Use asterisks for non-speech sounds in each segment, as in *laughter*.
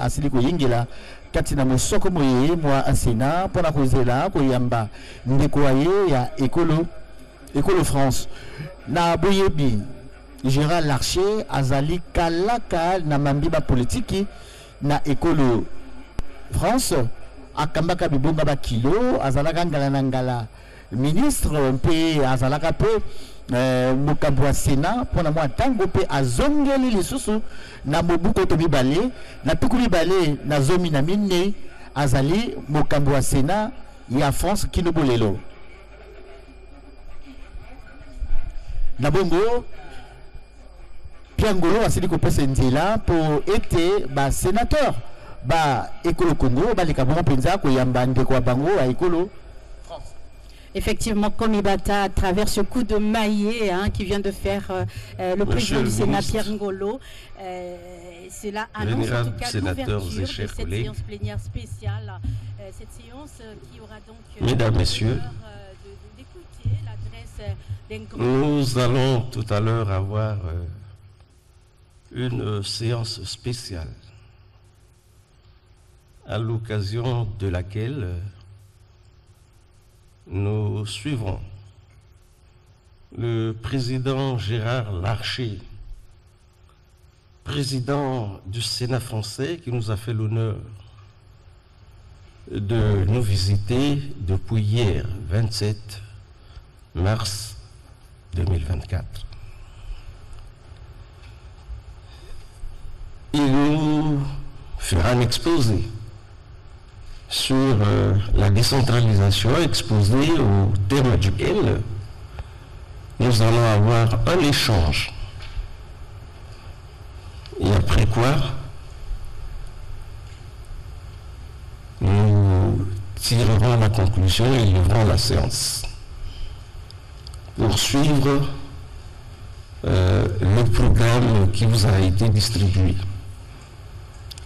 Asili koyingela kati na mosoko moye mwa ya ekolo ekolo France. Na boyebi Gérard Larcher azali kalaka na mambiba politiki na ekolo France. Akambaka bibonga bakilo azalaka ngala na ngala. Ministre mpe azalaka mpe eh, mokambo ya sénat mpona mwa ntango mpe azongeli lisusu na mobu koto mibale na piku mibale na na azali mokambo ya sénat ya france kino bolelo na bongo Pierre Ngolo asili kopesa nzela mpo ete basénateur ba ekolo congo baleka bongo mpenza koyamba ndeko ya bango ya ekolo Effectivement, comme Ibata, à travers ce coup de maillet hein, qui vient de faire euh, euh, le président du Sénat, Pierre Ngolo, euh, cela annonce en tout cas l'ouverture de cette collègues, séance plénière spéciale. Euh, cette séance qui aura donc Mesdames, Messieurs, d'écouter l'adresse d'un Nous allons tout à l'heure avoir une séance spéciale à l'occasion de laquelle nous suivrons le président Gérard Larcher, président du Sénat français qui nous a fait l'honneur de nous visiter depuis hier, 27 mars 2024. Il nous fera un exposé sur euh, la décentralisation, exposé au terme duquel nous allons avoir un échange. Et après quoi, nous tirerons la conclusion et livrons la séance pour suivre euh, le programme qui vous a été distribué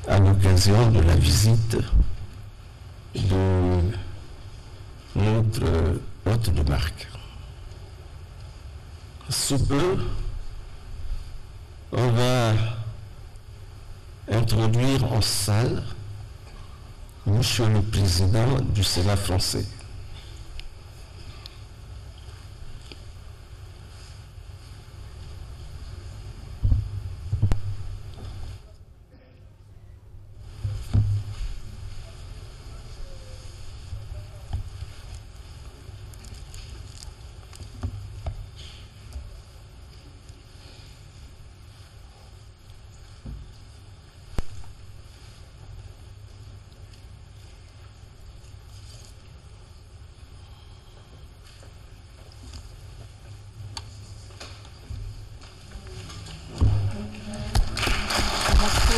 à l'occasion de la visite de notre hôte de marque. Sous peu, on va introduire en salle Monsieur le Président du Sénat français.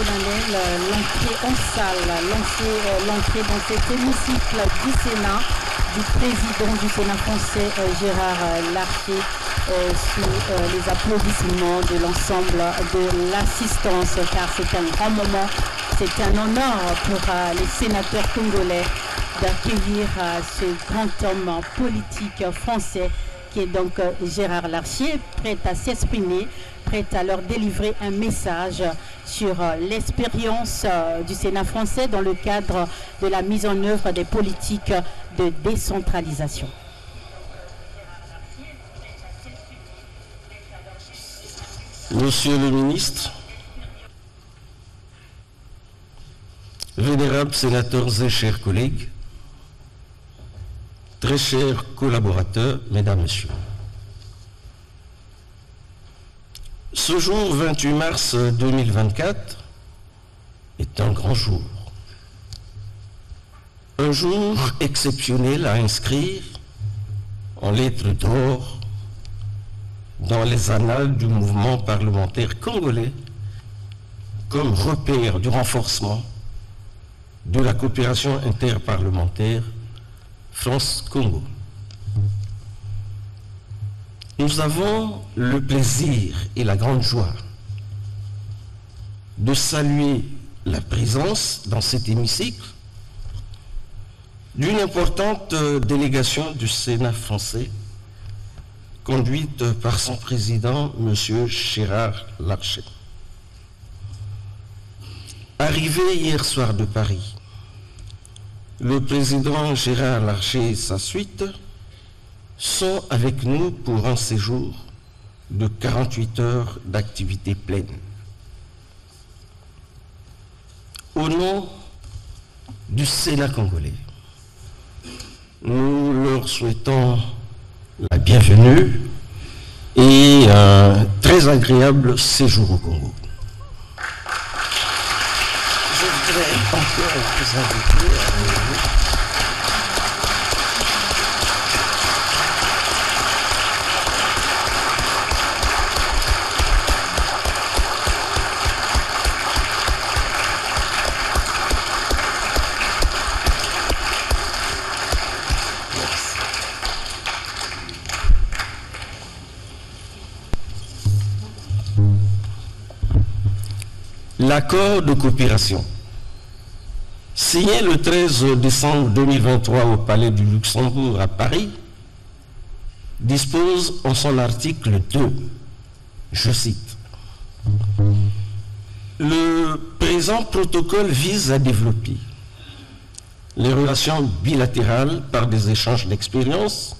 L'entrée en salle, l'entrée euh, dans cet hémicycle du Sénat du président du Sénat français euh, Gérard Larcher euh, sous les applaudissements de l'ensemble de l'assistance car c'est un grand moment, c'est un honneur pour les sénateurs congolais d'accueillir ce grand homme politique français qui est donc Gérard Larcher, prêt à s'exprimer, prêt à leur délivrer un message sur euh, l'expérience euh, du Sénat français dans le cadre de la mise en œuvre des politiques de décentralisation. Monsieur le ministre, vénérables sénateurs et chers collègues, très chers collaborateurs, mesdames, messieurs. Ce jour 28 mars 2024 est un grand jour. Un jour exceptionnel à inscrire en lettres d'or dans les annales du mouvement parlementaire congolais comme repère du renforcement de la coopération interparlementaire France-Congo. Nous avons le plaisir et la grande joie de saluer la présence dans cet hémicycle d'une importante euh, délégation du Sénat français conduite par son président, M. Gérard Larcher. Arrivé hier soir de Paris, le président Gérard Larcher et sa suite sont avec nous pour un séjour de 48 heures d'activité pleine. Au nom du Sénat congolais, nous leur souhaitons la bienvenue et un très agréable séjour au Congo. L'accord de coopération. Signé le 13 décembre 2023 au Palais du Luxembourg à Paris dispose en son article 2, je cite, Le présent protocole vise à développer les relations bilatérales par des échanges d'expériences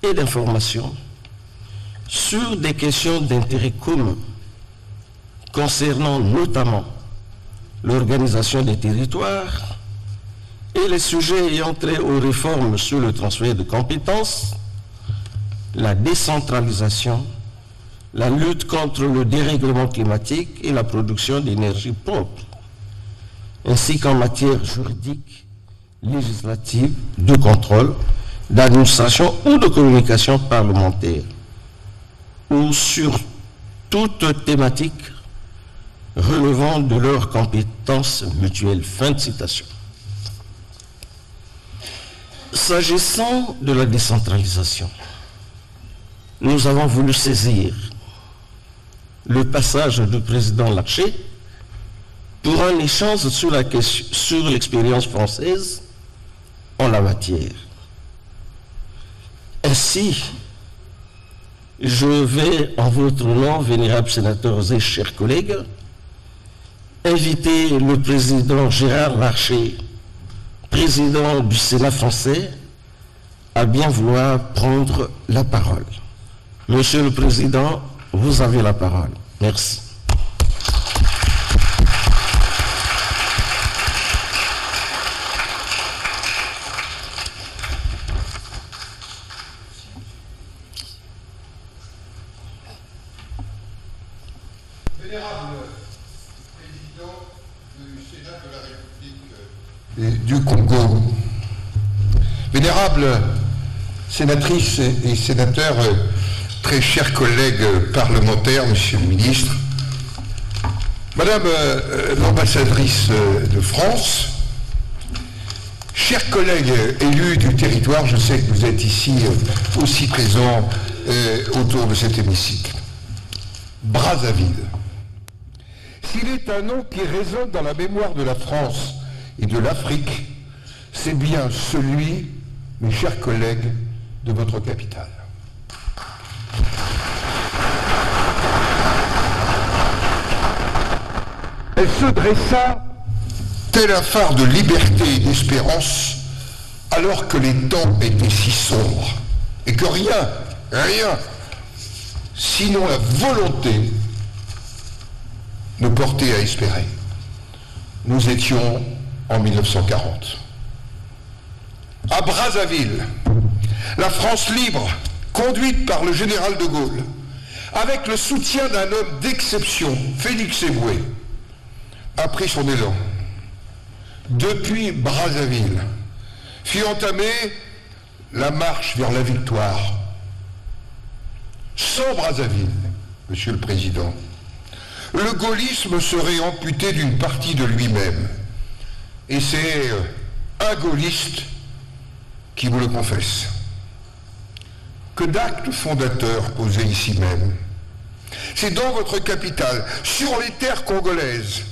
et d'informations sur des questions d'intérêt commun concernant notamment l'organisation des territoires et les sujets ayant trait aux réformes sur le transfert de compétences, la décentralisation, la lutte contre le dérèglement climatique et la production d'énergie propre, ainsi qu'en matière juridique, législative, de contrôle, d'administration ou de communication parlementaire, ou sur toute thématique relevant de leurs compétences mutuelles. Fin de citation. S'agissant de la décentralisation, nous avons voulu saisir le passage du président Larcher pour un échange sur sur l'expérience française en la matière. Ainsi, je vais, en votre nom, vénérables sénateurs et chers collègues, inviter le président Gérard Larcher, président du Sénat français, à bien vouloir prendre la parole. Monsieur le Président, vous avez la parole. Merci. Vénérable président du Sénat de la République du Congo, vénérable sénatrices et sénateurs, très chers collègues parlementaires, monsieur le ministre, madame euh, l'ambassadrice de France, chers collègues élus du territoire, je sais que vous êtes ici euh, aussi présents euh, autour de cet hémicycle. Brazzaville. S'il est un nom qui résonne dans la mémoire de la France et de l'Afrique, c'est bien celui, mes chers collègues, de votre capitale. Elle se dressa tel un phare de liberté et d'espérance alors que les temps étaient si sombres et que rien, rien, sinon la volonté nous portait à espérer. Nous étions en 1940. À Brazzaville, la France libre, conduite par le général de Gaulle, avec le soutien d'un homme d'exception, Félix Eboué, a pris son élan. Depuis Brazzaville, fut entamée la marche vers la victoire. Sans Brazzaville, Monsieur le Président, le gaullisme serait amputé d'une partie de lui-même. Et c'est un gaulliste qui vous le confesse. Que d'actes fondateurs posés ici même. C'est dans votre capitale, sur les terres congolaises,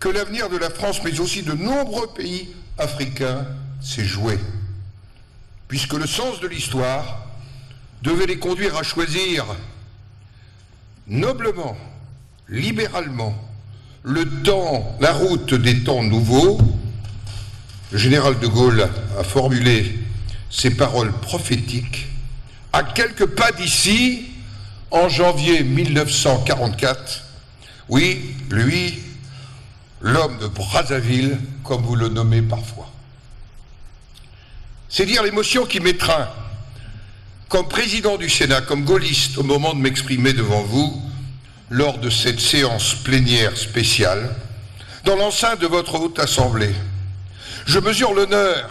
que l'avenir de la France, mais aussi de nombreux pays africains, s'est joué. Puisque le sens de l'histoire devait les conduire à choisir noblement, libéralement, le temps, la route des temps nouveaux, le général de Gaulle a formulé ces paroles prophétiques à quelques pas d'ici, en janvier 1944. Oui, lui, l'homme de Brazzaville, comme vous le nommez parfois. C'est dire l'émotion qui m'étreint, comme président du Sénat, comme gaulliste, au moment de m'exprimer devant vous, lors de cette séance plénière spéciale, dans l'enceinte de votre haute assemblée. Je mesure l'honneur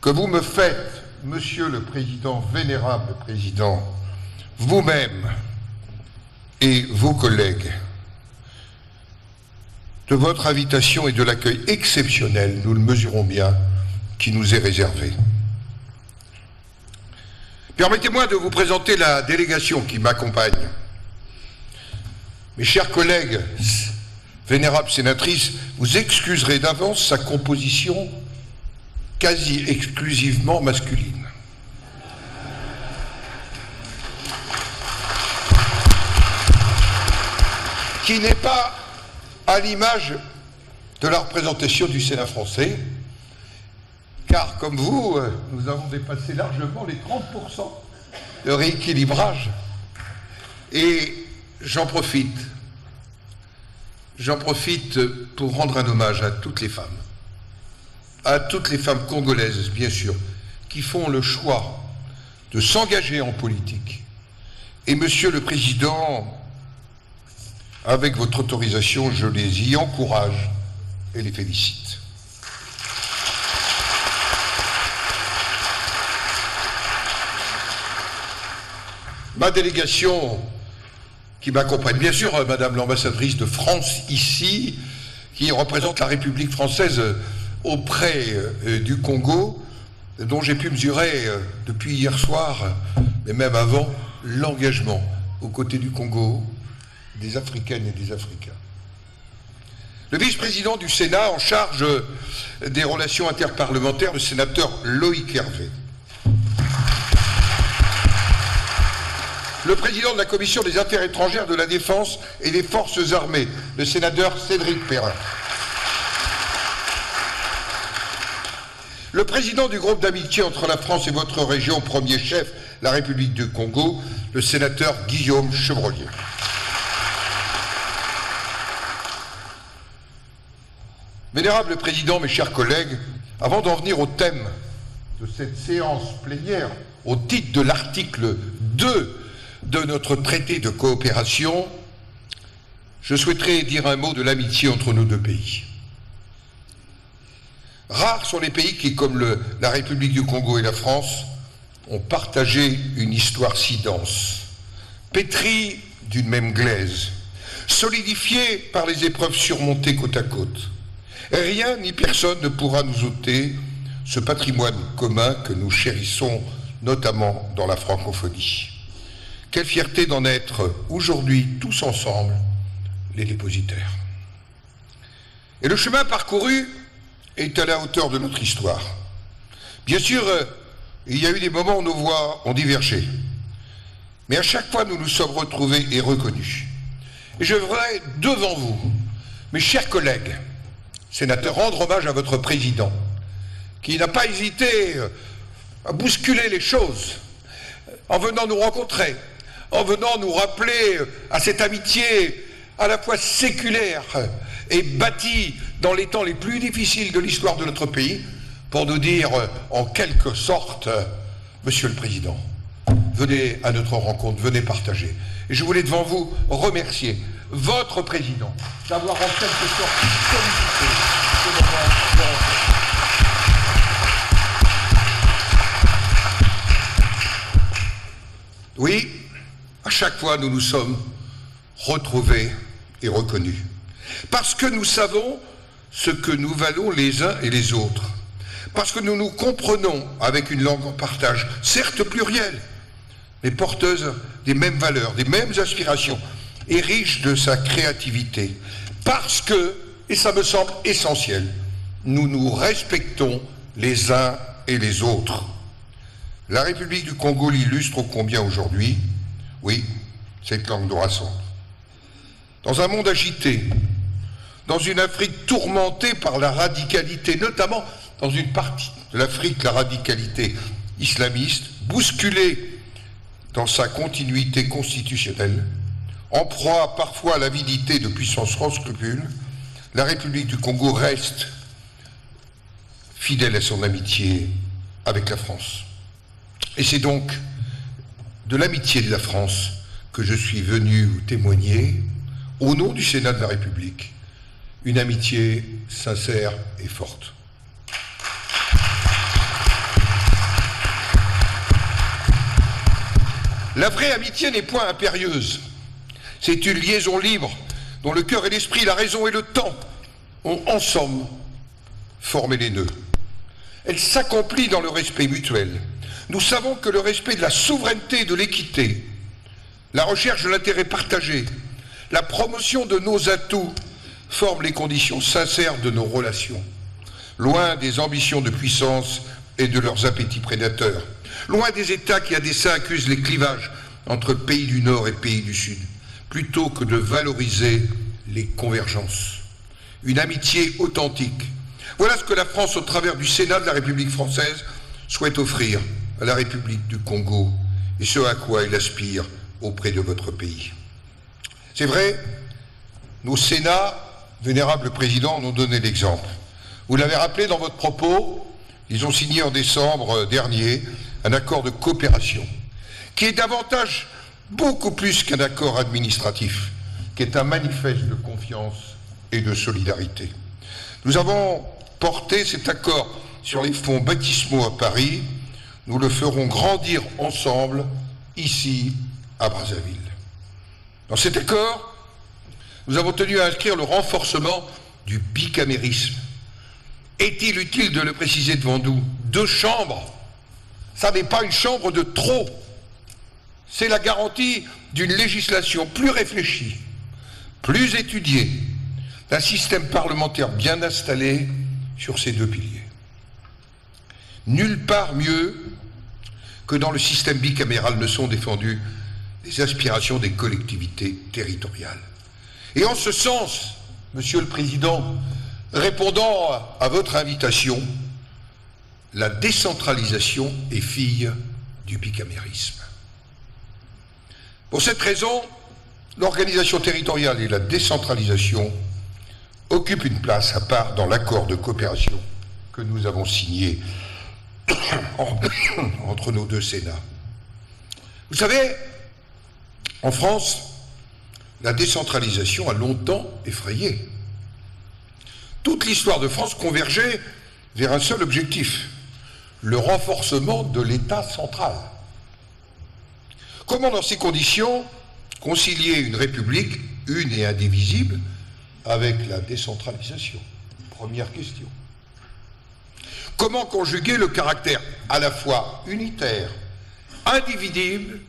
que vous me faites, Monsieur le Président, vénérable Président, vous-même et vos collègues, de votre invitation et de l'accueil exceptionnel, nous le mesurons bien, qui nous est réservé. Permettez-moi de vous présenter la délégation qui m'accompagne. Mes chers collègues, vénérables sénatrices, vous excuserez d'avance sa composition quasi exclusivement masculine. Qui n'est pas à l'image de la représentation du Sénat français, car comme vous, nous avons dépassé largement les 30% de rééquilibrage. Et j'en profite, j'en profite pour rendre un hommage à toutes les femmes, à toutes les femmes congolaises, bien sûr, qui font le choix de s'engager en politique. Et Monsieur le Président, avec votre autorisation, je les y encourage et les félicite. Ma délégation qui m'accompagne, bien sûr, euh, Madame l'ambassadrice de France ici, qui représente la République française euh, auprès euh, du Congo, dont j'ai pu mesurer depuis hier soir, mais même avant, l'engagement aux côtés du Congo, des Africaines et des Africains. Le vice-président du Sénat en charge des relations interparlementaires, le sénateur Loïc Hervé. Le président de la commission des affaires étrangères de la défense et des forces armées, le sénateur Cédric Perrin. Le président du groupe d'amitié entre la France et votre région, premier chef, la République du Congo, le sénateur Guillaume Chevrolier. Vénérable Président, mes chers collègues, avant d'en venir au thème de cette séance plénière, au titre de l'article 2 de notre traité de coopération, je souhaiterais dire un mot de l'amitié entre nos deux pays. Rares sont les pays qui, comme la République du Congo et la France, ont partagé une histoire si dense, pétrie d'une même glaise, solidifiée par les épreuves surmontées côte à côte. Rien ni personne ne pourra nous ôter ce patrimoine commun que nous chérissons, notamment dans la francophonie. Quelle fierté d'en être aujourd'hui tous ensemble les dépositaires. Et le chemin parcouru est à la hauteur de notre histoire. Bien sûr, euh, il y a eu des moments où nos voix ont divergé. Mais à chaque fois, nous nous sommes retrouvés et reconnus. Et je voudrais, devant vous, mes chers collègues, sénateurs, rendre hommage à votre président, qui n'a pas hésité euh, à bousculer les choses en venant nous rencontrer, en venant nous rappeler à cette amitié à la fois séculaire et bâtie dans les temps les plus difficiles de l'histoire de notre pays, pour nous dire en quelque sorte, Monsieur le Président, venez à notre rencontre, venez partager. Et je voulais devant vous remercier votre Président d'avoir en quelque sorte sollicité ce moment. Oui, à chaque fois, nous nous sommes retrouvés et reconnus. Parce que nous savons ce que nous valons les uns et les autres. Parce que nous nous comprenons avec une langue en partage, certes plurielle, mais porteuse des mêmes valeurs, des mêmes aspirations, et riche de sa créativité. Parce que, et ça me semble essentiel, nous nous respectons les uns et les autres. La République du Congo l'illustre combien aujourd'hui, oui, cette langue rassemble. dans un monde agité, dans une Afrique tourmentée par la radicalité, notamment dans une partie de l'Afrique, la radicalité islamiste, bousculée dans sa continuité constitutionnelle, en proie parfois à l'avidité de puissances sans scrupules, la République du Congo reste fidèle à son amitié avec la France. Et c'est donc de l'amitié de la France que je suis venu témoigner, au nom du Sénat de la République, une amitié sincère et forte. La vraie amitié n'est point impérieuse. C'est une liaison libre dont le cœur et l'esprit, la raison et le temps ont ensemble formé les nœuds. Elle s'accomplit dans le respect mutuel. Nous savons que le respect de la souveraineté et de l'équité, la recherche de l'intérêt partagé, la promotion de nos atouts forment les conditions sincères de nos relations, loin des ambitions de puissance et de leurs appétits prédateurs, loin des États qui à dessein accusent les clivages entre pays du Nord et pays du Sud, plutôt que de valoriser les convergences. Une amitié authentique. Voilà ce que la France, au travers du Sénat de la République française, souhaite offrir à la République du Congo et ce à quoi elle aspire auprès de votre pays. C'est vrai, nos Sénats, vénérables présidents, nous donné l'exemple. Vous l'avez rappelé dans votre propos, ils ont signé en décembre dernier un accord de coopération qui est davantage, beaucoup plus qu'un accord administratif, qui est un manifeste de confiance et de solidarité. Nous avons porté cet accord sur les fonds baptismaux à Paris. Nous le ferons grandir ensemble ici à Brazzaville. Dans cet accord, nous avons tenu à inscrire le renforcement du bicamérisme. Est-il utile de le préciser devant nous? Deux chambres, ça n'est pas une chambre de trop. C'est la garantie d'une législation plus réfléchie, plus étudiée, d'un système parlementaire bien installé sur ces deux piliers. Nulle part mieux que dans le système bicaméral ne sont défendues les aspirations des collectivités territoriales. Et en ce sens, Monsieur le Président, répondant à votre invitation, la décentralisation est fille du bicamérisme. Pour cette raison, l'organisation territoriale et la décentralisation occupent une place à part dans l'accord de coopération que nous avons signé *coughs* entre nos deux Sénats. Vous savez, en France, la décentralisation a longtemps effrayé. Toute l'histoire de France convergeait vers un seul objectif, le renforcement de l'État central. Comment, dans ces conditions, concilier une république une et indivisible avec la décentralisation? Première question. Comment conjuguer le caractère à la fois unitaire, indivisible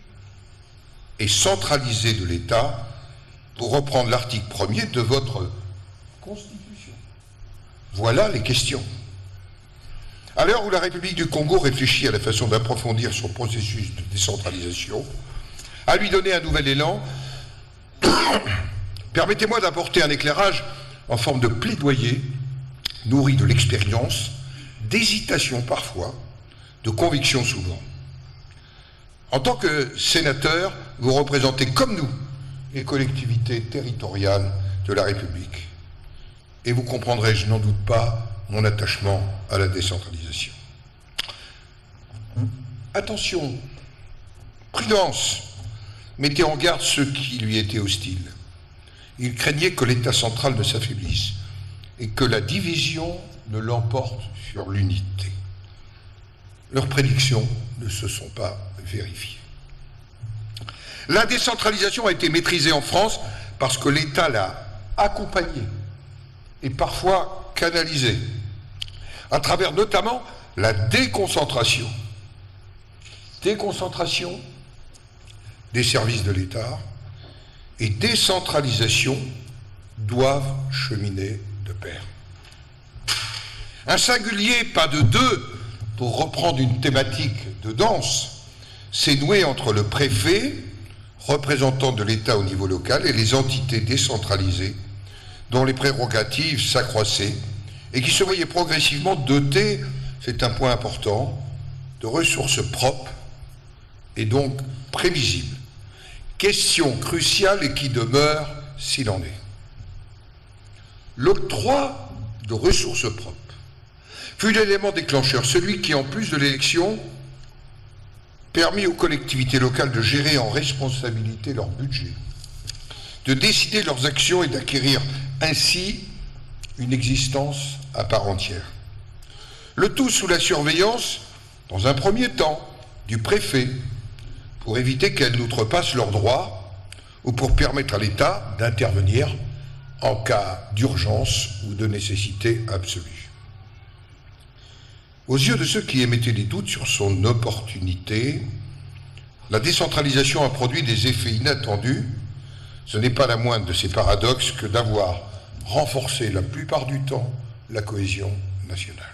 et centralisé de l'État, pour reprendre l'article premier de votre Constitution? Voilà les questions. À l'heure où la République du Congo réfléchit à la façon d'approfondir son processus de décentralisation, à lui donner un nouvel élan, *coughs* permettez-moi d'apporter un éclairage en forme de plaidoyer, nourri de l'expérience, d'hésitation parfois, de conviction souvent. En tant que sénateur, vous représentez comme nous les collectivités territoriales de la République. Et vous comprendrez, je n'en doute pas, mon attachement à la décentralisation. Attention, prudence, mettez en garde ceux qui lui étaient hostiles. Il craignait que l'État central ne s'affaiblisse et que la division ne l'emporte sur l'unité. Leurs prédictions ne se sont pas vérifiées. La décentralisation a été maîtrisée en France parce que l'État l'a accompagnée et parfois canalisée à travers notamment la déconcentration. Déconcentration des services de l'État et décentralisation doivent cheminer de pair. Un singulier, pas de deux, pour reprendre une thématique de danse, s'est noué entre le préfet, représentants de l'État au niveau local et les entités décentralisées dont les prérogatives s'accroissaient et qui se voyaient progressivement dotées, c'est un point important, de ressources propres et donc prévisibles. Question cruciale et qui demeure s'il en est. L'octroi de ressources propres fut l'élément déclencheur, celui qui, en plus de l'élection, permit aux collectivités locales de gérer en responsabilité leur budget, de décider leurs actions et d'acquérir ainsi une existence à part entière. Le tout sous la surveillance, dans un premier temps, du préfet, pour éviter qu'elles n'outrepassent leurs droits ou pour permettre à l'État d'intervenir en cas d'urgence ou de nécessité absolue. Aux yeux de ceux qui émettaient des doutes sur son opportunité, la décentralisation a produit des effets inattendus. Ce n'est pas la moindre de ces paradoxes que d'avoir renforcé la plupart du temps la cohésion nationale.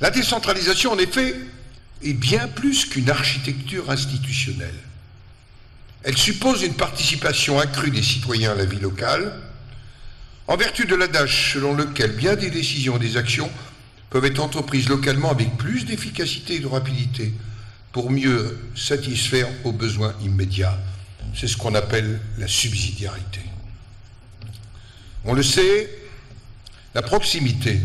La décentralisation, en effet, est bien plus qu'une architecture institutionnelle. Elle suppose une participation accrue des citoyens à la vie locale, en vertu de l'adage selon lequel bien des décisions et des actions peuvent être entreprises localement avec plus d'efficacité et de rapidité pour mieux satisfaire aux besoins immédiats. C'est ce qu'on appelle la subsidiarité. On le sait, la proximité,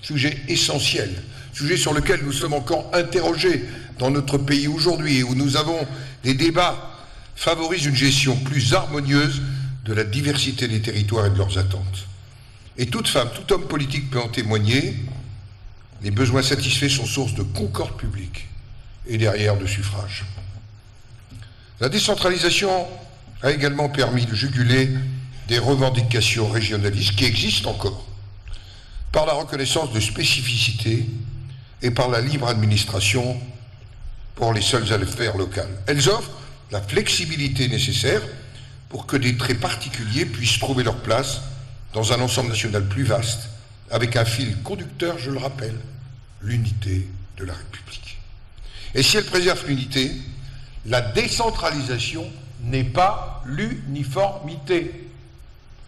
sujet essentiel, sujet sur lequel nous sommes encore interrogés dans notre pays aujourd'hui et où nous avons des débats favorise une gestion plus harmonieuse de la diversité des territoires et de leurs attentes. Et toute femme, tout homme politique peut en témoigner, les besoins satisfaits sont source de concorde publique et derrière de suffrage. La décentralisation a également permis de juguler des revendications régionalistes qui existent encore, par la reconnaissance de spécificités et par la libre administration pour les seules affaires locales. Elles offrent la flexibilité nécessaire pour que des traits particuliers puissent trouver leur place dans un ensemble national plus vaste, avec un fil conducteur, je le rappelle, l'unité de la République. Et si elle préserve l'unité, la décentralisation n'est pas l'uniformité.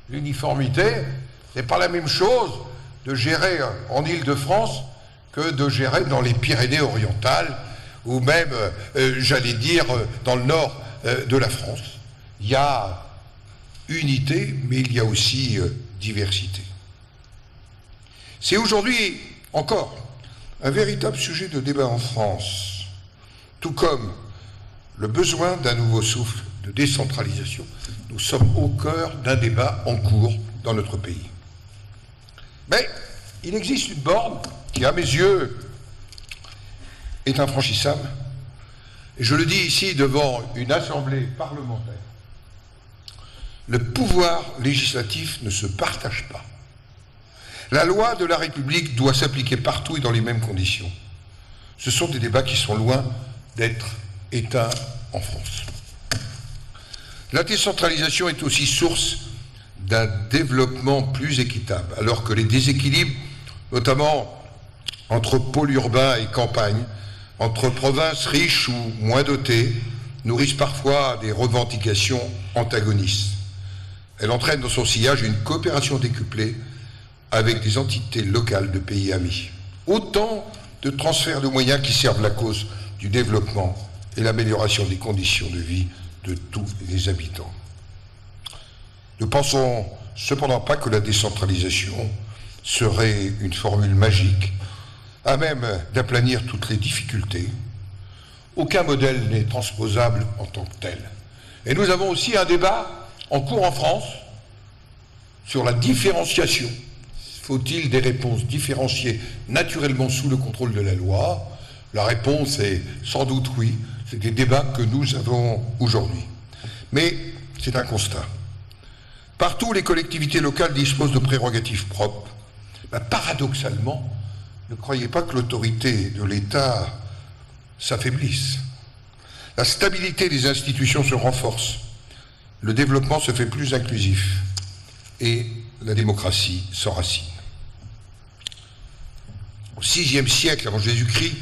L'uniformité, n'est pas la même chose de gérer en Île-de-France que de gérer dans les Pyrénées-Orientales ou même, euh, j'allais dire, euh, dans le nord euh, de la France. Il y a unité, mais il y a aussi diversité. C'est aujourd'hui encore un véritable sujet de débat en France, tout comme le besoin d'un nouveau souffle de décentralisation. Nous sommes au cœur d'un débat en cours dans notre pays. Mais il existe une borne qui, à mes yeux, est infranchissable. Et je le dis ici devant une assemblée parlementaire. Le pouvoir législatif ne se partage pas. La loi de la République doit s'appliquer partout et dans les mêmes conditions. Ce sont des débats qui sont loin d'être éteints en France. La décentralisation est aussi source d'un développement plus équitable, alors que les déséquilibres, notamment entre pôle urbain et campagne, entre provinces riches ou moins dotées nourrissent parfois des revendications antagonistes. Elle entraîne dans son sillage une coopération décuplée avec des entités locales de pays amis. Autant de transferts de moyens qui servent la cause du développement et l'amélioration des conditions de vie de tous les habitants. Ne pensons cependant pas que la décentralisation serait une formule magique à même d'aplanir toutes les difficultés. Aucun modèle n'est transposable en tant que tel. Et nous avons aussi un débat en cours en France sur la différenciation. Faut-il des réponses différenciées naturellement sous le contrôle de la loi? La réponse est sans doute oui. C'est des débats que nous avons aujourd'hui. Mais c'est un constat. Partout, les collectivités locales disposent de prérogatives propres. Ben, paradoxalement, ne croyez pas que l'autorité de l'État s'affaiblisse. La stabilité des institutions se renforce, le développement se fait plus inclusif et la démocratie s'enracine. Au VIe siècle avant Jésus-Christ,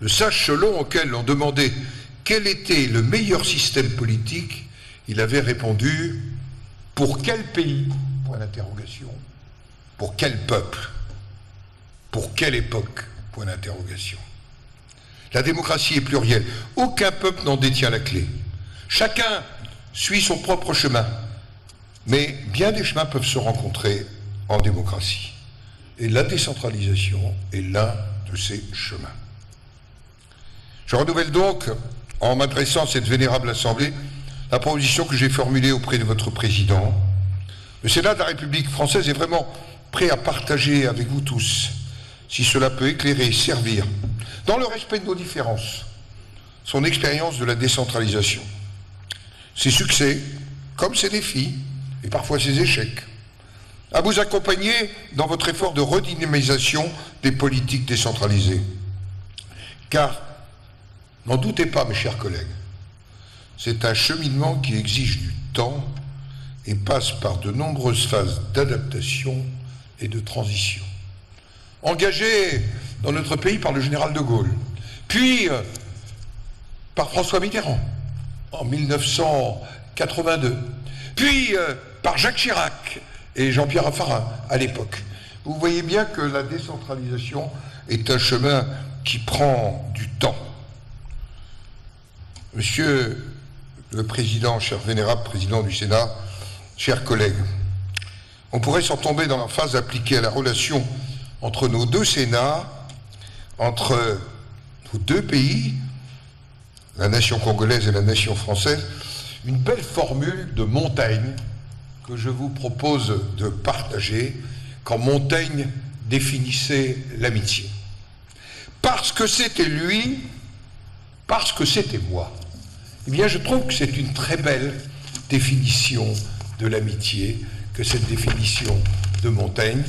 le sage Chelon, auquel on demandait quel était le meilleur système politique, il avait répondu pour quel pays? Point d'interrogation. Pour quel peuple? Pour quelle époque? Point d'interrogation. La démocratie est plurielle. Aucun peuple n'en détient la clé. Chacun suit son propre chemin. Mais bien des chemins peuvent se rencontrer en démocratie. Et la décentralisation est l'un de ces chemins. Je renouvelle donc, en m'adressant à cette vénérable Assemblée, la proposition que j'ai formulée auprès de votre président. Le Sénat de la République française est vraiment prêt à partager avec vous tous, si cela peut éclairer et servir, dans le respect de nos différences, son expérience de la décentralisation, ses succès, comme ses défis, et parfois ses échecs, à vous accompagner dans votre effort de redynamisation des politiques décentralisées. Car, n'en doutez pas, mes chers collègues, c'est un cheminement qui exige du temps et passe par de nombreuses phases d'adaptation et de transition. Engagé dans notre pays par le général de Gaulle, puis euh, par François Mitterrand en 1982, puis euh, par Jacques Chirac et Jean-Pierre Raffarin à l'époque. Vous voyez bien que la décentralisation est un chemin qui prend du temps. Monsieur le Président, cher vénérable Président du Sénat, chers collègues, on pourrait s'en tomber dans la phase appliquée à la relation entre nos deux Sénats, entre nos deux pays, la nation congolaise et la nation française, une belle formule de Montaigne que je vous propose de partager quand Montaigne définissait l'amitié. Parce que c'était lui, parce que c'était moi. Eh bien, je trouve que c'est une très belle définition de l'amitié, que cette définition de Montaigne,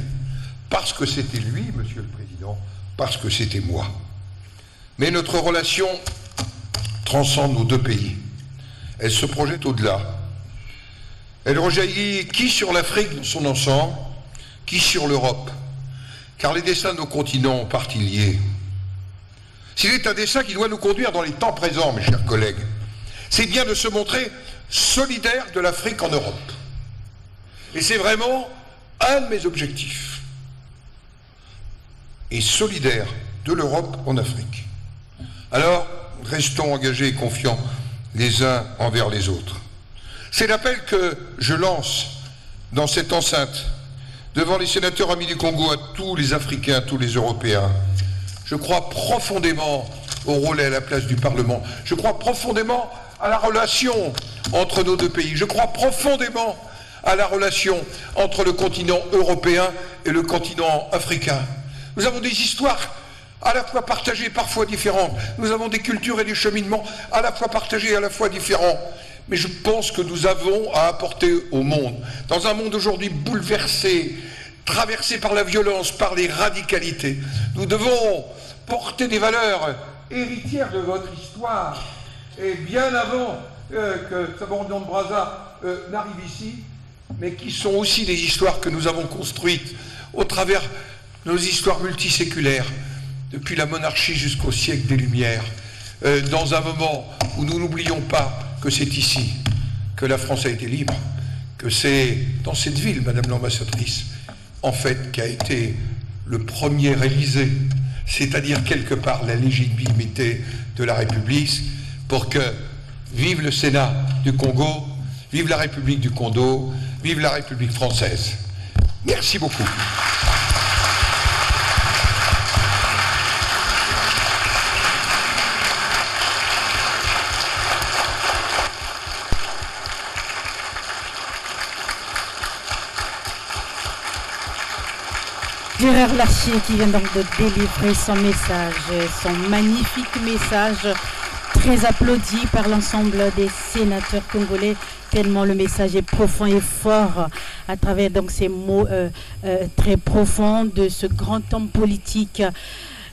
parce que c'était lui, Monsieur le Président, parce que c'était moi. Mais notre relation transcende nos deux pays. Elle se projette au-delà. Elle rejaillit qui sur l'Afrique dans son ensemble, qui sur l'Europe, car les destins de nos continents ont liés. S'il est un dessin qui doit nous conduire dans les temps présents, mes chers collègues, c'est bien de se montrer solidaire de l'Afrique en Europe. Et c'est vraiment un de mes objectifs. Et solidaire de l'Europe en Afrique. Alors, restons engagés et confiants les uns envers les autres. C'est l'appel que je lance dans cette enceinte devant les sénateurs amis du Congo, à tous les Africains, à tous les Européens. Je crois profondément au rôle et à la place du Parlement. Je crois profondément à la relation entre nos deux pays. Je crois profondément à la relation entre le continent européen et le continent africain. Nous avons des histoires à la fois partagées, parfois différentes. Nous avons des cultures et des cheminements à la fois partagés à la fois différents. Mais je pense que nous avons à apporter au monde, dans un monde aujourd'hui bouleversé, traversé par la violence, par les radicalités, nous devons porter des valeurs héritières de votre histoire. Et bien avant euh, que Sabordon de Brazza euh, n'arrive ici, mais qui sont aussi des histoires que nous avons construites au travers de nos histoires multiséculaires, depuis la monarchie jusqu'au siècle des Lumières, euh, dans un moment où nous n'oublions pas que c'est ici que la France a été libre, que c'est dans cette ville, Madame l'ambassadrice, en fait, qu'a été le premier Élysée, c'est-à-dire quelque part la légitimité de la République, pour que vive le Sénat du Congo, vive la République du Congo, vive la République française. Merci beaucoup. Gérard Larcher qui vient donc de délivrer son message, son magnifique message, très applaudi par l'ensemble des sénateurs congolais, tellement le message est profond et fort à travers donc ces mots euh, euh, très profonds de ce grand homme politique.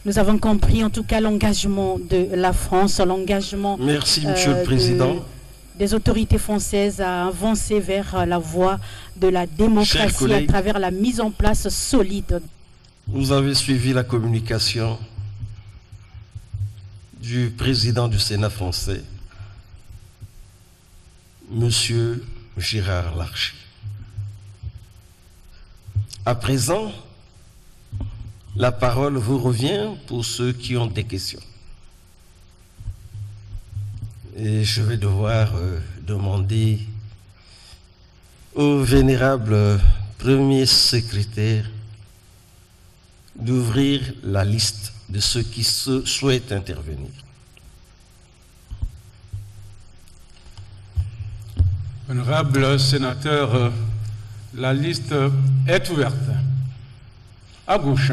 Nous avons compris en tout cas l'engagement de la France, l'engagement Merci, Monsieur euh, le Président. de- des autorités françaises à avancer vers la voie de la démocratie à travers la mise en place solide Vous avez suivi la communication du président du Sénat français, Monsieur Gérard Larcher. À présent, la parole vous revient pour ceux qui ont des questions. Et je vais devoir euh, demander au vénérable premier secrétaire d'ouvrir la liste de ceux qui se souhaitent intervenir. Honorable sénateur, euh, la liste est ouverte. À gauche.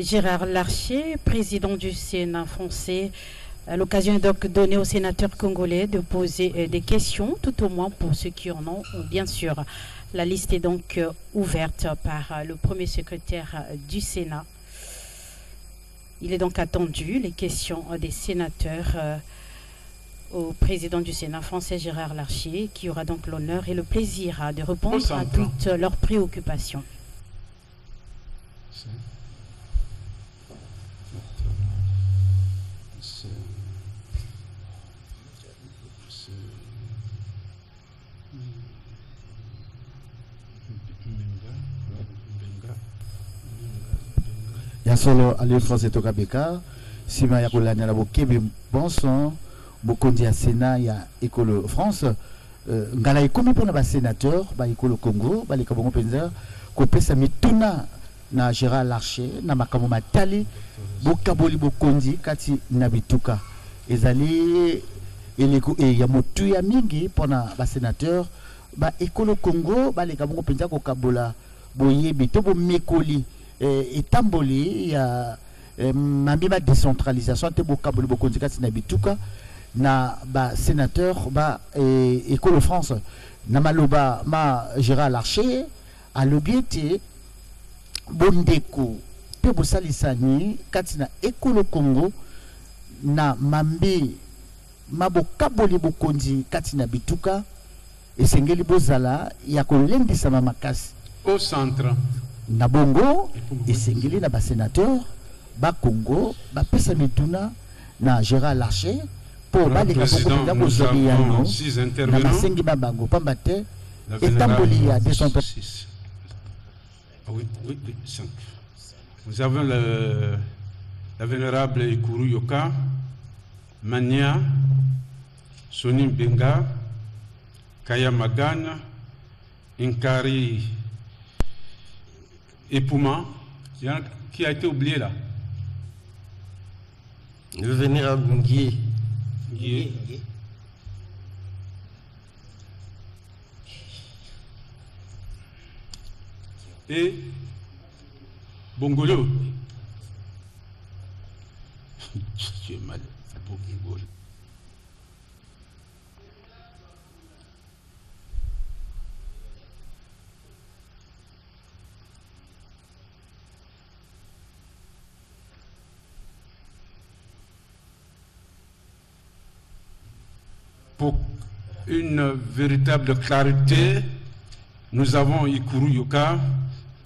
Gérard Larcher, président du Sénat français. L'occasion est donc donnée aux sénateurs congolais de poser euh, des questions, tout au moins pour ceux qui en ont, bien sûr. La liste est donc euh, ouverte par euh, le premier secrétaire du Sénat. Il est donc attendu les questions des sénateurs au président du Sénat français Gérard Larcher, qui aura donc l'honneur et le plaisir de répondre à toutes leurs préoccupations. Ya solo alliance etoka beka nsima ya kolandela bokebe bonso bokonzi ya sénat ya ekolo france. Uh, ngala ekomi mpona basénateur baekolo congo baleka bango mpenza kopesa mituna na gérard larcher na makambo matali bokaboli bokonzi kati na bituka. Ezali eleko e, ya motuya mingi mpona basénateur baekolo congo baleka bango mpenza kokabola boyebi to bomekoli etamboli ya eh, mambi ba décentralisation te bokaboli bokonzi kati na bituka na basénateur ba eh, ekolo france. Na maloba ma gérard larcher alobi ete bondeko mpe bosalisani kati na ekolo congo na mambe ma bokaboli bokonzi kati na bituka esengeli bozala ya kolendisama makasi. Au centre na bongo esengeli na basénateur bakongo bapesa mituna na gérard larcher mpo baleka bongo mpenza kozweli yango na basengi babango pamba te etamboli ya oui, oui, oui. Nous avons le, la vénérable Ikuru Yoka, Mania, Sonim Benga, Kaya Magana, Inkari Epuma. Il y en a qui a été oublié là Le vénérable Nguye. Guy- Et Bongolo. Tu es mal. Bongolo. Pour une véritable clarté, nous avons Ikuru Yoka,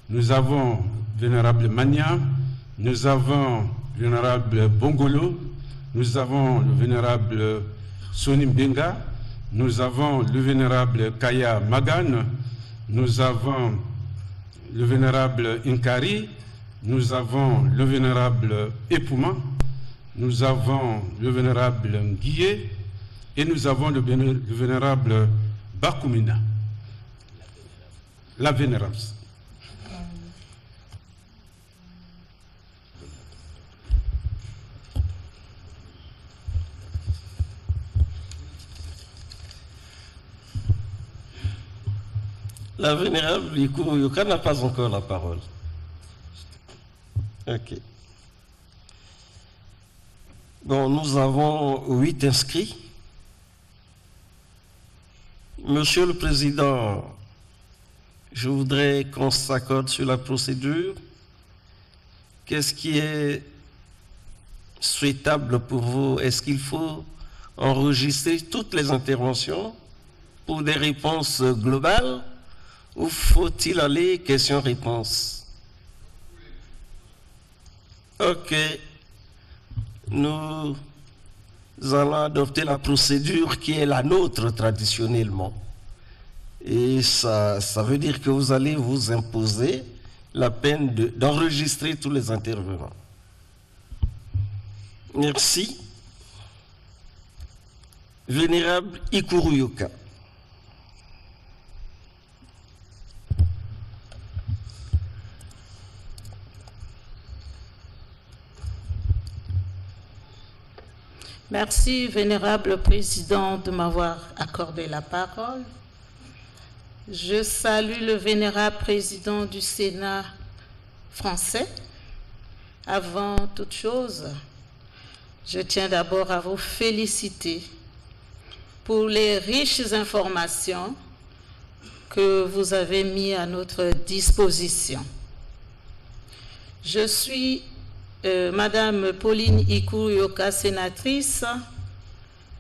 nous avons Vénérable Mania, nous avons Vénérable Bongolo, nous avons le Vénérable Sonim Benga, nous avons le Vénérable Kaya Magan, nous avons le Vénérable Inkari, nous avons le Vénérable Epuma, nous avons le Vénérable Nguye et nous avons le, véné- le Vénérable Bakumina. La Vénérable. La vénérable Ikuru Yoka n'a pas encore la parole. Ok. Bon, nous avons huit inscrits. Monsieur le Président, je voudrais qu'on s'accorde sur la procédure. Qu'est-ce qui est souhaitable pour vous? Est-ce qu'il faut enregistrer toutes les interventions pour des réponses globales ou faut-il aller question-réponse? Ok. Nous allons adopter la procédure qui est la nôtre traditionnellement. Et ça, ça veut dire que vous allez vous imposer la peine d'enregistrer tous les intervenants. Merci. Vénérable Ikuruyoka. Merci, Vénérable Président, de m'avoir accordé la parole. Je salue le Vénérable Président du Sénat français. Avant toute chose, je tiens d'abord à vous féliciter pour les riches informations que vous avez mises à notre disposition. Je suis euh, Madame Pauline Yoka, sénatrice,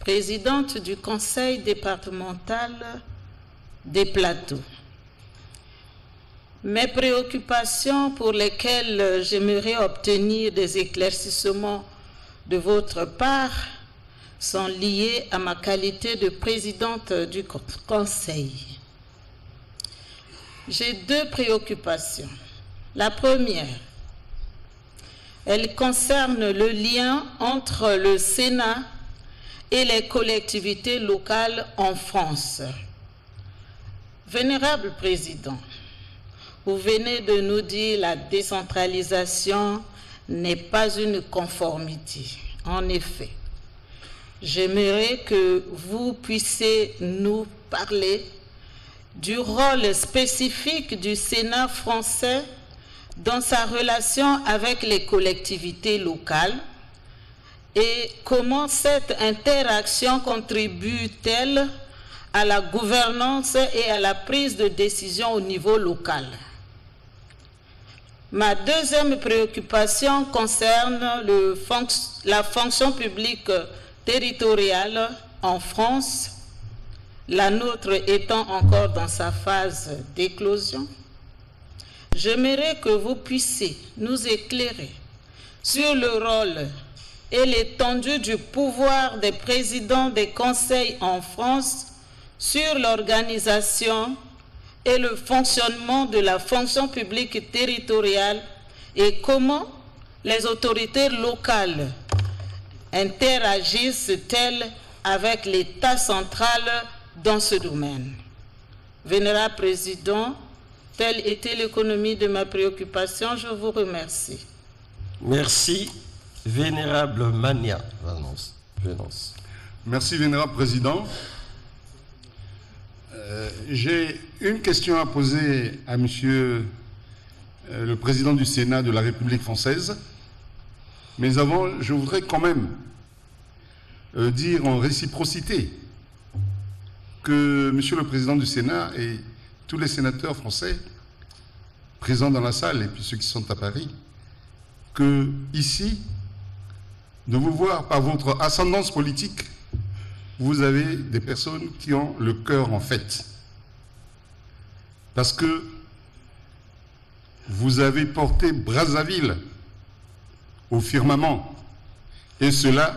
présidente du conseil départemental des plateaux. Mes préoccupations pour lesquelles j'aimerais obtenir des éclaircissements de votre part sont liées à ma qualité de présidente du conseil. J'ai deux préoccupations. La première, elle concerne le lien entre le Sénat et les collectivités locales en France. Vénérable Président, vous venez de nous dire la décentralisation n'est pas une conformité. En effet, j'aimerais que vous puissiez nous parler du rôle spécifique du Sénat français dans sa relation avec les collectivités locales et comment cette interaction contribue-t-elle à la gouvernance et à la prise de décision au niveau local. Ma deuxième préoccupation concerne la fonction publique territoriale en France, la nôtre étant encore dans sa phase d'éclosion. J'aimerais que vous puissiez nous éclairer sur le rôle et l'étendue du pouvoir des présidents des conseils en France sur l'organisation et le fonctionnement de la fonction publique territoriale et comment les autorités locales interagissent-elles avec l'État central dans ce domaine. Vénérable Président, Telle était l'économie de ma préoccupation. Je vous remercie. Merci, Vénérable Mania. Merci, Vénérable Président. Euh, j'ai une question à poser à Monsieur euh, le Président du Sénat de la République française. Mais avant, je voudrais quand même euh, dire en réciprocité que Monsieur le Président du Sénat et tous les sénateurs français présents dans la salle et puis ceux qui sont à Paris, que ici, de vous voir par votre ascendance politique, vous avez des personnes qui ont le cœur en fête. Parce que vous avez porté Brazzaville au firmament, et cela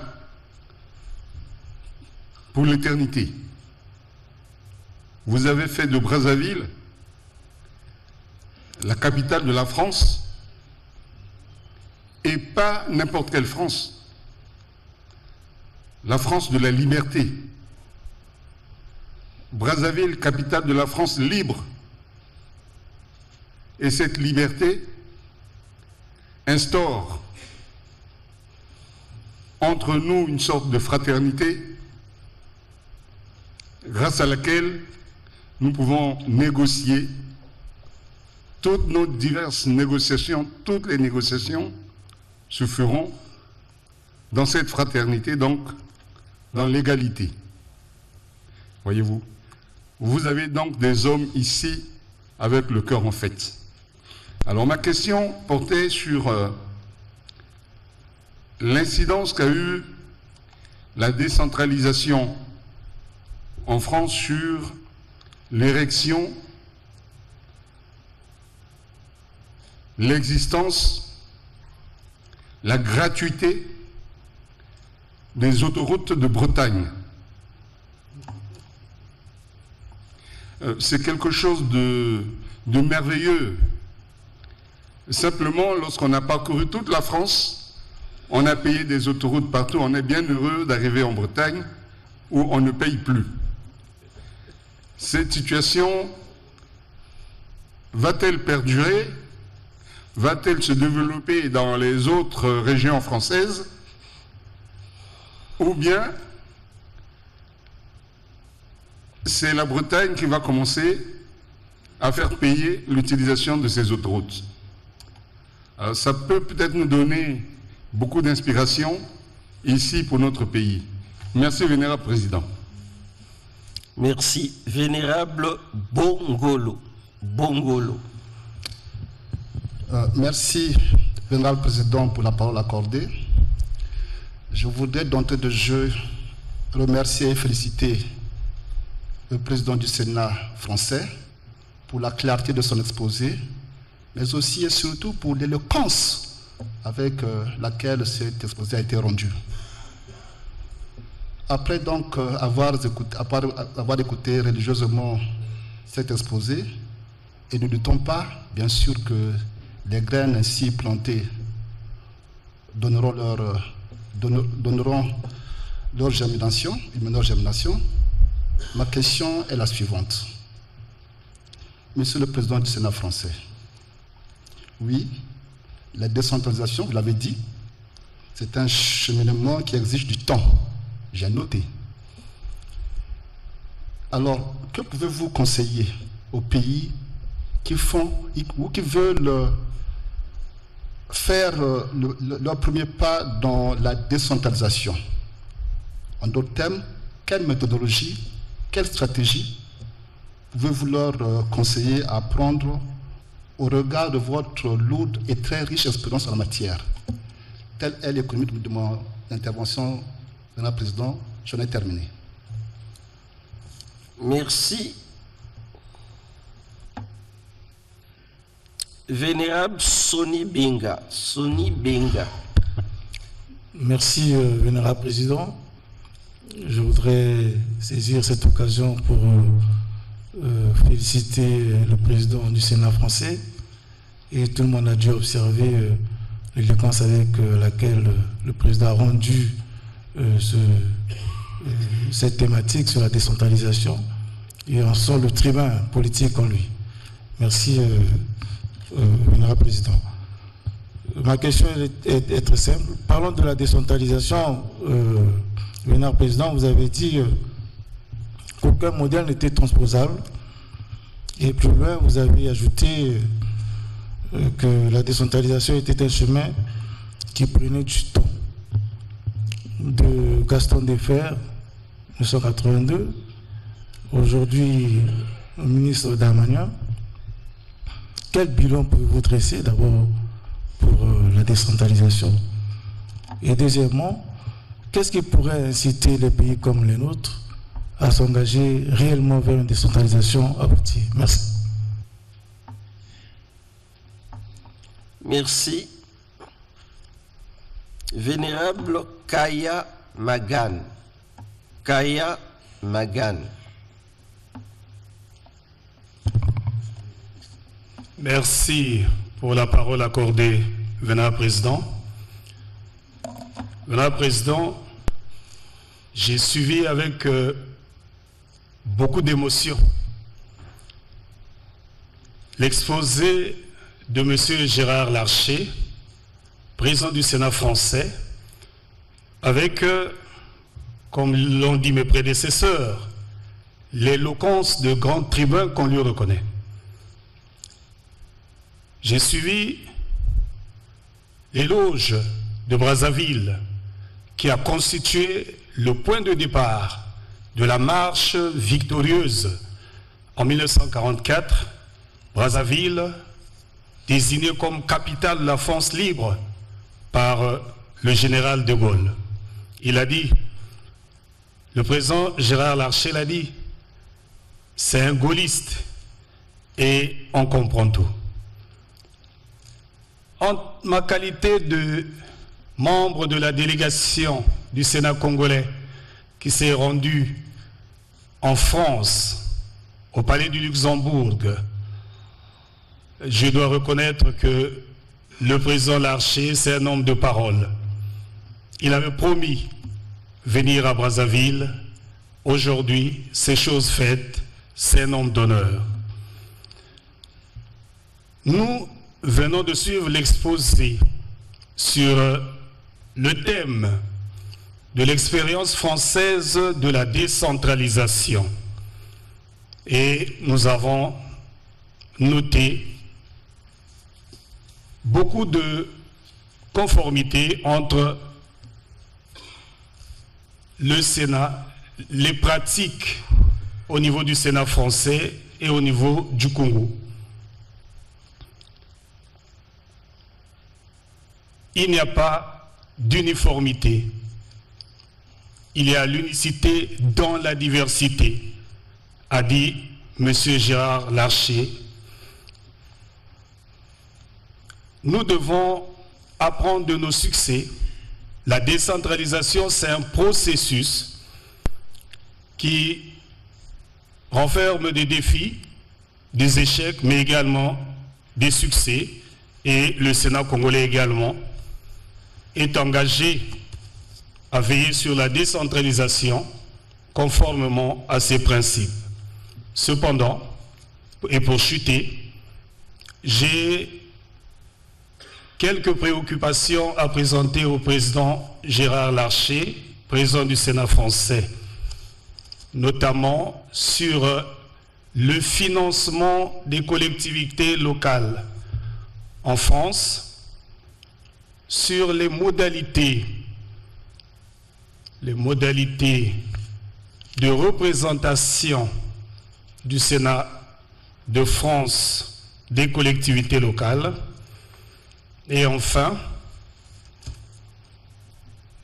pour l'éternité. Vous avez fait de Brazzaville la capitale de la France et pas n'importe quelle France. La France de la liberté. Brazzaville, capitale de la France libre. Et cette liberté instaure entre nous une sorte de fraternité grâce à laquelle nous pouvons négocier toutes nos diverses négociations, toutes les négociations se feront dans cette fraternité, donc dans l'égalité. Voyez-vous Vous avez donc des hommes ici avec le cœur en fête. Alors ma question portait sur euh, l'incidence qu'a eu la décentralisation en France sur l'érection, l'existence, la gratuité des autoroutes de Bretagne. Euh, c'est quelque chose de, de merveilleux. Simplement, lorsqu'on a parcouru toute la France, on a payé des autoroutes partout, on est bien heureux d'arriver en Bretagne où on ne paye plus. Cette situation va-t-elle perdurer? Va-t-elle se développer dans les autres régions françaises Ou bien c'est la Bretagne qui va commencer à faire payer l'utilisation de ces autoroutes? Alors, ça peut peut-être nous donner beaucoup d'inspiration ici pour notre pays. Merci, Vénérable Président. Merci. Vénérable Bongolo. Bongolo. Euh, merci, Vénérable Président, pour la parole accordée. Je voudrais d'entrée de jeu remercier et féliciter le président du Sénat français pour la clarté de son exposé, mais aussi et surtout pour l'éloquence avec euh, laquelle cet exposé a été rendu. Après donc euh, avoir, écouté, avoir écouté religieusement cet exposé, et ne doutons pas, bien sûr, que les graines ainsi plantées donneront leur, euh, donneront leur germination, une germination, Ma question est la suivante. Monsieur le Président du Sénat français, oui, la décentralisation, vous l'avez dit, c'est un cheminement qui exige du temps. J'ai noté. Alors, que pouvez-vous conseiller aux pays qui font ou qui veulent faire leur premier pas dans la décentralisation En d'autres termes, quelle méthodologie quelle stratégie pouvez-vous leur euh, conseiller à prendre au regard de votre lourde et très riche expérience en la matière? Telle est l'économie de mon intervention, Madame la Présidente. J'en ai terminé. Merci. Vénérable Sony Benga. Sony Benga. Merci, euh, Vénérable Président. Je voudrais saisir cette occasion pour euh, féliciter le président du Sénat français et tout le monde a dû observer euh, l'éloquence avec euh, laquelle le président a rendu cette thématique sur la décentralisation et on sent le tribun politique en lui. Merci, Honorable Président. Ma question est, très simple. Parlons de la décentralisation. Vénard Président, vous avez dit euh, qu'aucun modèle n'était transposable. Et plus loin, vous avez ajouté euh, que la décentralisation était un chemin qui prenait du temps. De Gaston Defer, 1982, aujourd'hui ministre d'Armagnan, quel bilan pouvez-vous dresser d'abord pour euh, la décentralisation? Et deuxièmement, Qu'est-ce qui pourrait inciter les pays comme les nôtres à s'engager réellement vers une décentralisation aboutie Merci. Merci. Vénérable Kaya Magan. Kaya Magan. Merci pour la parole accordée, Vénérable Président. Vénérable Président, j'ai suivi avec euh, beaucoup d'émotion l'exposé de M. Gérard Larcher, président du Sénat français, avec, euh, comme l'ont dit mes prédécesseurs, l'éloquence de grand tribun qu'on lui reconnaît. J'ai suivi l'éloge de Brazzaville qui a constitué le point de départ de la marche victorieuse en 1944, Brazzaville, désignée comme capitale de la France libre par le général de Gaulle. Il a dit, le président Gérard Larcher l'a dit, c'est un gaulliste et on comprend tout. En ma qualité de membre de la délégation du Sénat congolais qui s'est rendu en France, au Palais du Luxembourg, je dois reconnaître que le président Larcher, c'est un homme de parole. Il avait promis venir à Brazzaville. Aujourd'hui, c'est chose faite, c'est un homme d'honneur. Nous venons de suivre l'exposé sur le thème de l'expérience française de la décentralisation. Et nous avons noté beaucoup de conformité entre le Sénat, les pratiques au niveau du Sénat français et au niveau du Congo. Il n'y a pas d'uniformité. Il y a l'unicité dans la diversité, a dit M. Gérard Larcher. Nous devons apprendre de nos succès. La décentralisation, c'est un processus qui renferme des défis, des échecs, mais également des succès. Et le Sénat congolais également est engagé à veiller sur la décentralisation conformément à ces principes. Cependant, et pour chuter, j'ai quelques préoccupations à présenter au président Gérard Larcher, président du Sénat français, notamment sur le financement des collectivités locales en France, sur les modalités, les modalités de représentation du Sénat de France des collectivités locales. Et enfin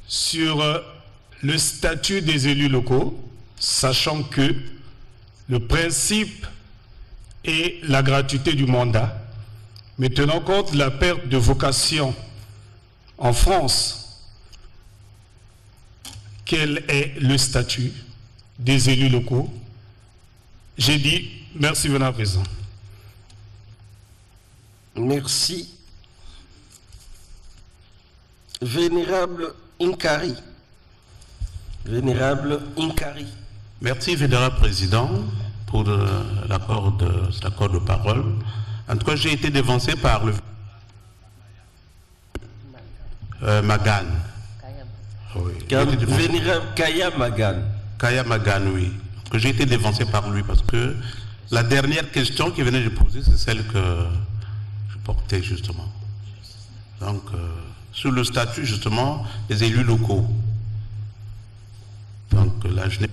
sur le statut des élus locaux, sachant que le principe est la gratuité du mandat, mais tenant compte de la perte de vocation en France, quel est le statut des élus locaux? J'ai dit merci, venant Président. Merci. Vénérable Inkari. Vénérable Inkari. Merci, Vénérable Président, pour l'accord de, de parole. En tout cas, j'ai été dévancé par le euh, Magan. Oui. Vénérable Kaya Magan. Kaya Magan, oui. Que j'ai été dévancé par lui parce que la dernière question qu'il venait de poser, c'est celle que je portais justement. Donc, euh, sur le statut justement des élus locaux. Donc là, je n'ai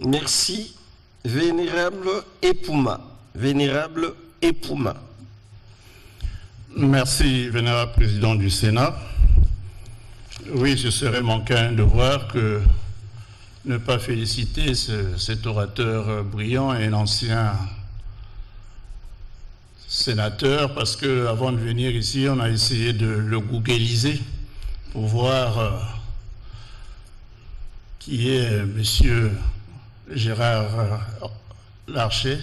Merci. Vénérable Epouma. Vénérable Epouma. Merci, vénérable président du Sénat. Oui, ce serait manquant de voir que ne pas féliciter cet orateur brillant et un ancien sénateur, parce que avant de venir ici, on a essayé de le googliser pour voir euh, qui est Monsieur Gérard euh, Larcher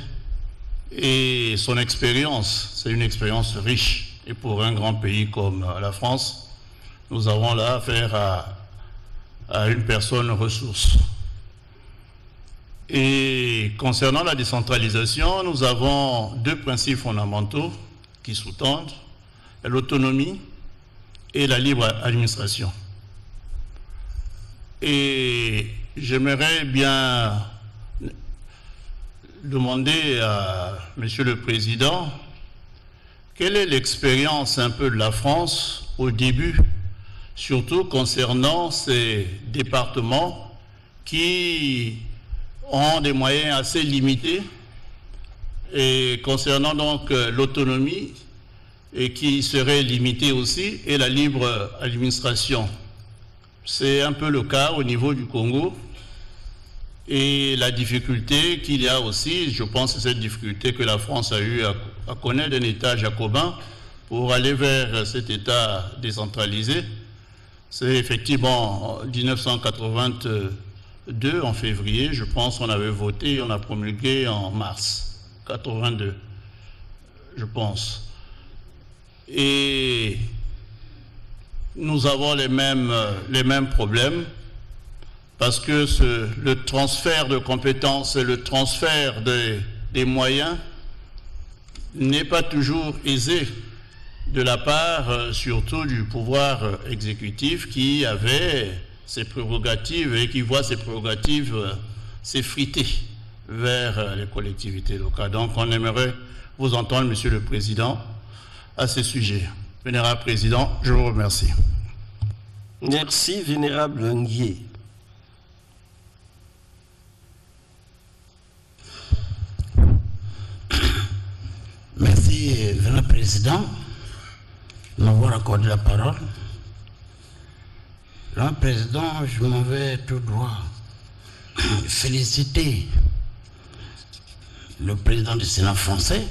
et son expérience. C'est une expérience riche. Et pour un grand pays comme la France, nous avons là affaire à, à une personne ressource. Et concernant la décentralisation, nous avons deux principes fondamentaux qui sous-tendent l'autonomie et la libre administration. Et j'aimerais bien demander à Monsieur le Président quelle est l'expérience un peu de la France au début surtout concernant ces départements qui ont des moyens assez limités et concernant donc euh, l'autonomie et qui serait limitée aussi et la libre administration? C'est un peu le cas au niveau du Congo et la difficulté qu'il y a aussi, je pense que cette difficulté que la France a eu à, à connaître d'un État jacobin pour aller vers cet État décentralisé, c'est effectivement en 1982, en février, je pense qu'on avait voté, on a promulgué en mars 82, je pense. Et nous avons les mêmes, les mêmes problèmes parce que le transfert de compétences et le transfert des moyens n'est pas toujours aisé de la part euh, surtout du pouvoir euh, exécutif qui avait ses prérogatives et qui voit ses prérogatives euh, s'effriter vers les collectivités locales. Donc on aimerait vous entendre, Monsieur le Président, à ce sujet. Vénérable Président, je vous remercie. Merci, Vénérable Nguyen. Merci, le Président, de m'avoir accordé la parole. Le Président, je m'en vais tout droit *coughs* féliciter le président du Sénat français.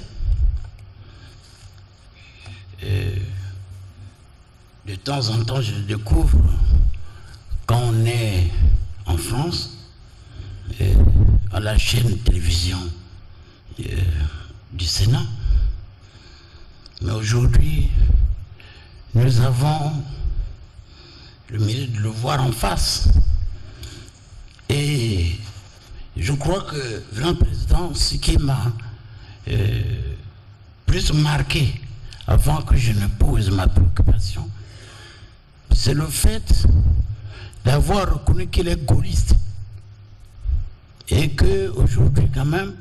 De temps en temps, je découvre quand on est en France, à la chaîne de télévision euh, du Sénat. Mais aujourd'hui, nous avons le mérite de le voir en face. Et je crois que, le président, ce qui m'a plus marqué avant que je ne pose ma préoccupation, c'est le fait d'avoir reconnu qu'il est gaulliste. Et qu'aujourd'hui, quand même,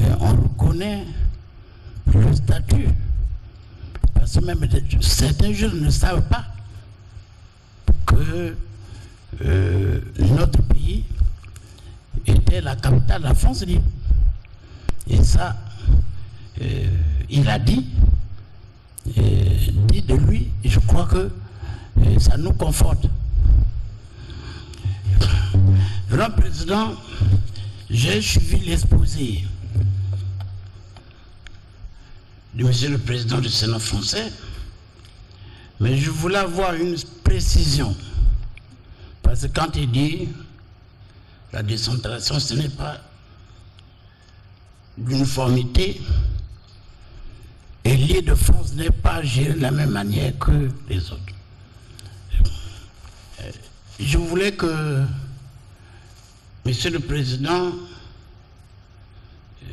euh, on reconnaît le statut. Parce que même certains jeunes ne savent pas que euh, notre pays était la capitale de la France libre. Et ça, euh, il a dit, euh, dit de lui, et je crois que ça nous conforte. Le président, j'ai suivi l'exposé de monsieur le président du Sénat français, mais je voulais avoir une précision. Parce que quand il dit la décentralisation, ce n'est pas l'uniformité, et l'île de France n'est pas gérée de la même manière que les autres. Euh, Je voulais que Monsieur le Président euh,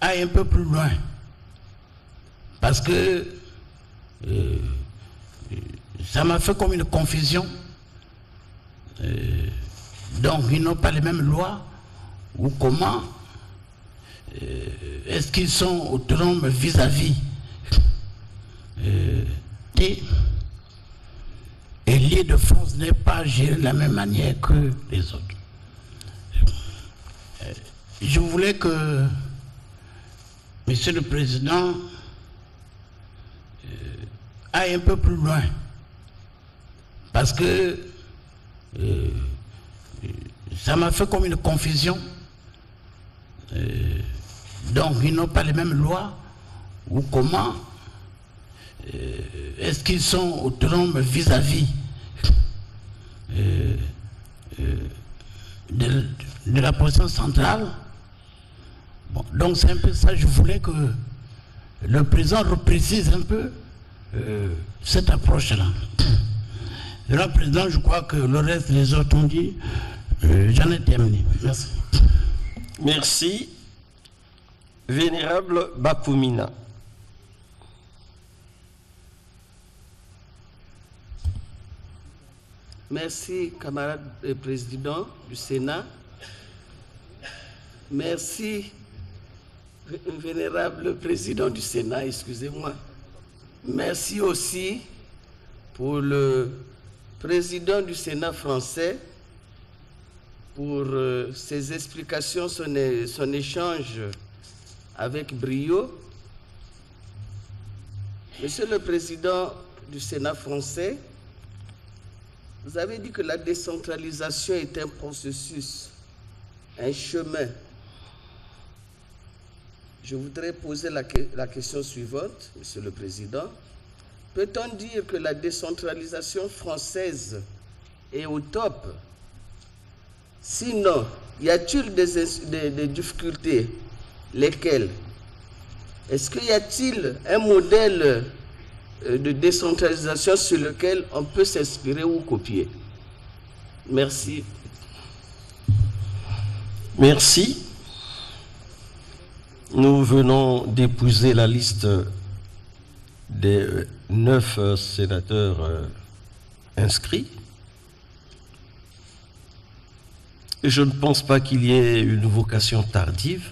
aille un peu plus loin. Parce que euh, ça m'a fait comme une confusion. Euh, donc, ils n'ont pas les mêmes lois ou comment euh, est-ce qu'ils sont autonomes vis-à-vis euh, et, et l'île de France n'est pas gérée de la même manière que les autres. Je voulais que Monsieur le Président un peu plus loin. Parce que euh, ça m'a fait comme une confusion. Euh, donc, ils n'ont pas les mêmes lois ou comment euh, est-ce qu'ils sont autonomes vis-à-vis de, la position centrale? Donc, c'est un peu ça. Je voulais que le président reprécise un peu euh, cette approche-là. Le président, je crois que le reste, les autres ont dit, euh, j'en ai terminé. Merci. Merci. Vénérable Bapoumina. Merci, camarade président du Sénat. Merci, vé- vénérable président du Sénat, excusez-moi. Merci aussi pour le président du Sénat français, pour euh, ses explications, son, son échange avec brio. Monsieur le Président du Sénat français, vous avez dit que la décentralisation est un processus, un chemin. Je voudrais poser la, question suivante, Monsieur le Président. Peut-on dire que la décentralisation française est au top? Sinon, y a-t-il des, des, difficultés? Lesquelles? Est-ce qu'il y a-t-il un modèle euh, de décentralisation sur lequel on peut s'inspirer ou copier? Merci. Merci. Nous venons d'épouser la liste des neuf sénateurs euh, inscrits. Et je ne pense pas qu'il y ait une vocation tardive.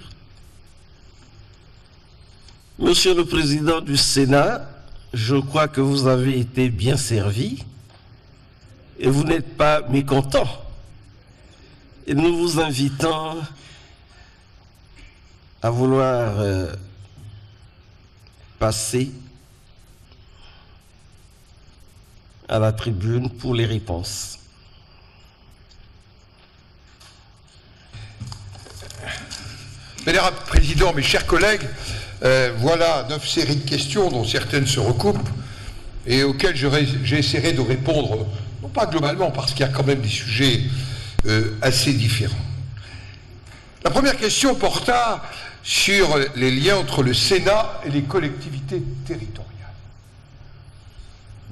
Monsieur le Président du Sénat, je crois que vous avez été bien servi et vous n'êtes pas mécontent. Et nous vous invitons à vouloir euh, passer à la tribune pour les réponses. Mesdames, Président, mes chers collègues, euh, voilà neuf séries de questions dont certaines se recoupent et auxquelles j'essaierai de répondre, non pas globalement, parce qu'il y a quand même des sujets euh, assez différents. La première question porta sur les liens entre le Sénat et les collectivités territoriales.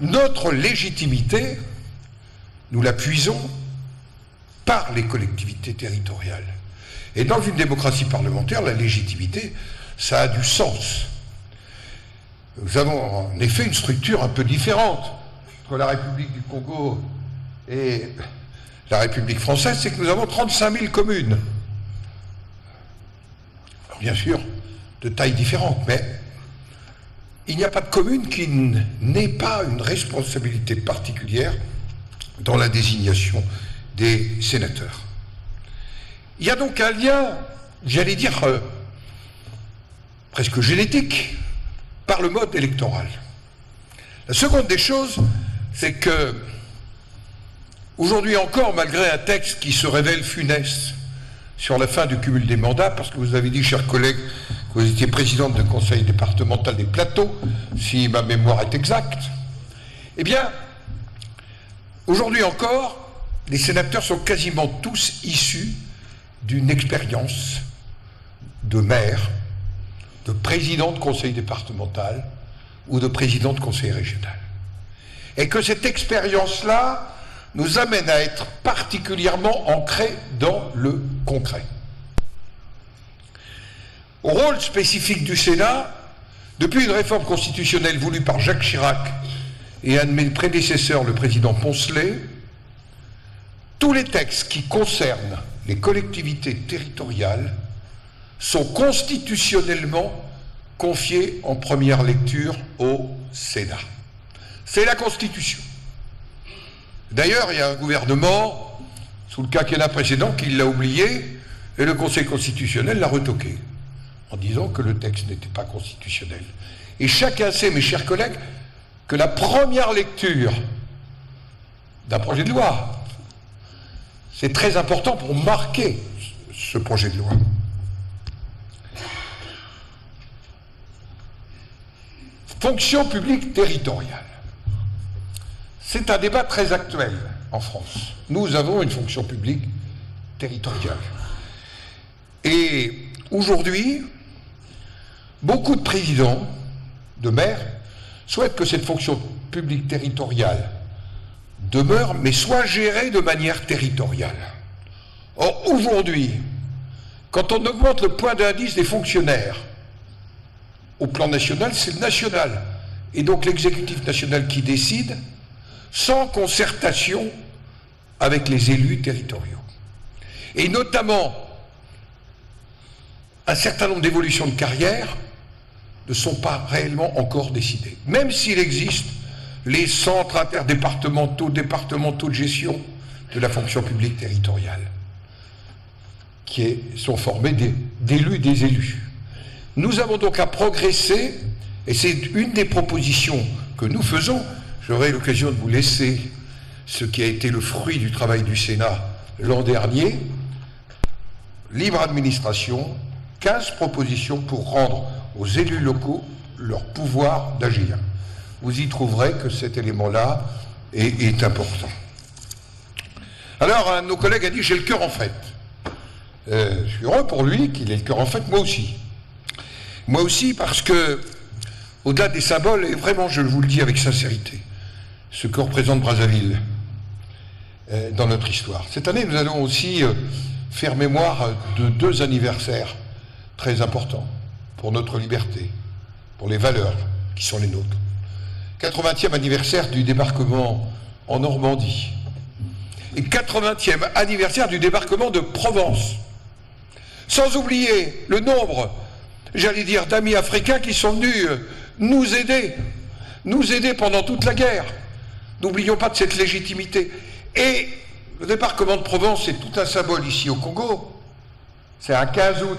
Notre légitimité, nous la puisons par les collectivités territoriales. Et dans une démocratie parlementaire, la légitimité, ça a du sens. Nous avons en effet une structure un peu différente entre la République du Congo et la République française, c'est que nous avons 35 000 communes. Bien sûr, de taille différente, mais il n'y a pas de commune qui n'ait pas une responsabilité particulière dans la désignation des sénateurs. Il y a donc un lien, j'allais dire, euh, presque génétique, par le mode électoral. La seconde des choses, c'est que, aujourd'hui encore, malgré un texte qui se révèle funeste sur la fin du cumul des mandats, parce que vous avez dit, chers collègues, que vous étiez présidente du conseil départemental des plateaux, si ma mémoire est exacte, eh bien, aujourd'hui encore, les sénateurs sont quasiment tous issus d'une expérience de maire, de président de conseil départemental ou de président de conseil régional. Et que cette expérience-là nous amène à être particulièrement ancrés dans le concret. Au rôle spécifique du Sénat, depuis une réforme constitutionnelle voulue par Jacques Chirac et un de mes prédécesseurs, le président Poncelet, tous les textes qui concernent les collectivités territoriales sont constitutionnellement confiés en première lecture au Sénat. C'est la Constitution. D'ailleurs, il y a un gouvernement, sous le quinquennat précédent, qui l'a oublié, et le Conseil constitutionnel l'a retoqué, en disant que le texte n'était pas constitutionnel. Et chacun sait, mes chers collègues, que la première lecture d'un projet de loi, c'est très important pour marquer ce projet de loi. Fonction publique territoriale. C'est un débat très actuel en France. Nous avons une fonction publique territoriale. Et aujourd'hui, beaucoup de présidents, de maires, souhaitent que cette fonction publique territoriale demeure, mais soit gérée de manière territoriale. Or, aujourd'hui, quand on augmente le point d'indice des fonctionnaires au plan national, c'est le national, et donc l'exécutif national qui décide, sans concertation avec les élus territoriaux. Et notamment, un certain nombre d'évolutions de carrière ne sont pas réellement encore décidées, même s'il existe les centres interdépartementaux, départementaux de gestion de la fonction publique territoriale, qui sont formés d'élus des élus. Nous avons donc à progresser, et c'est une des propositions que nous faisons. J'aurai l'occasion de vous laisser ce qui a été le fruit du travail du Sénat l'an dernier. Libre administration, 15 propositions pour rendre aux élus locaux leur pouvoir d'agir. Vous y trouverez que cet élément-là est, important. Alors, un de nos collègues a dit J'ai le cœur en fête. Euh, je suis heureux pour lui qu'il ait le cœur en fête, moi aussi. Moi aussi, parce que, au-delà des symboles, et vraiment, je vous le dis avec sincérité, ce que représente Brazzaville euh, dans notre histoire. Cette année, nous allons aussi euh, faire mémoire de deux anniversaires très importants pour notre liberté, pour les valeurs qui sont les nôtres. 80e anniversaire du débarquement en Normandie et 80e anniversaire du débarquement de Provence. Sans oublier le nombre, j'allais dire, d'amis africains qui sont venus euh, nous aider, nous aider pendant toute la guerre. N'oublions pas de cette légitimité. Et le débarquement de Provence, c'est tout un symbole ici au Congo. C'est un 15 août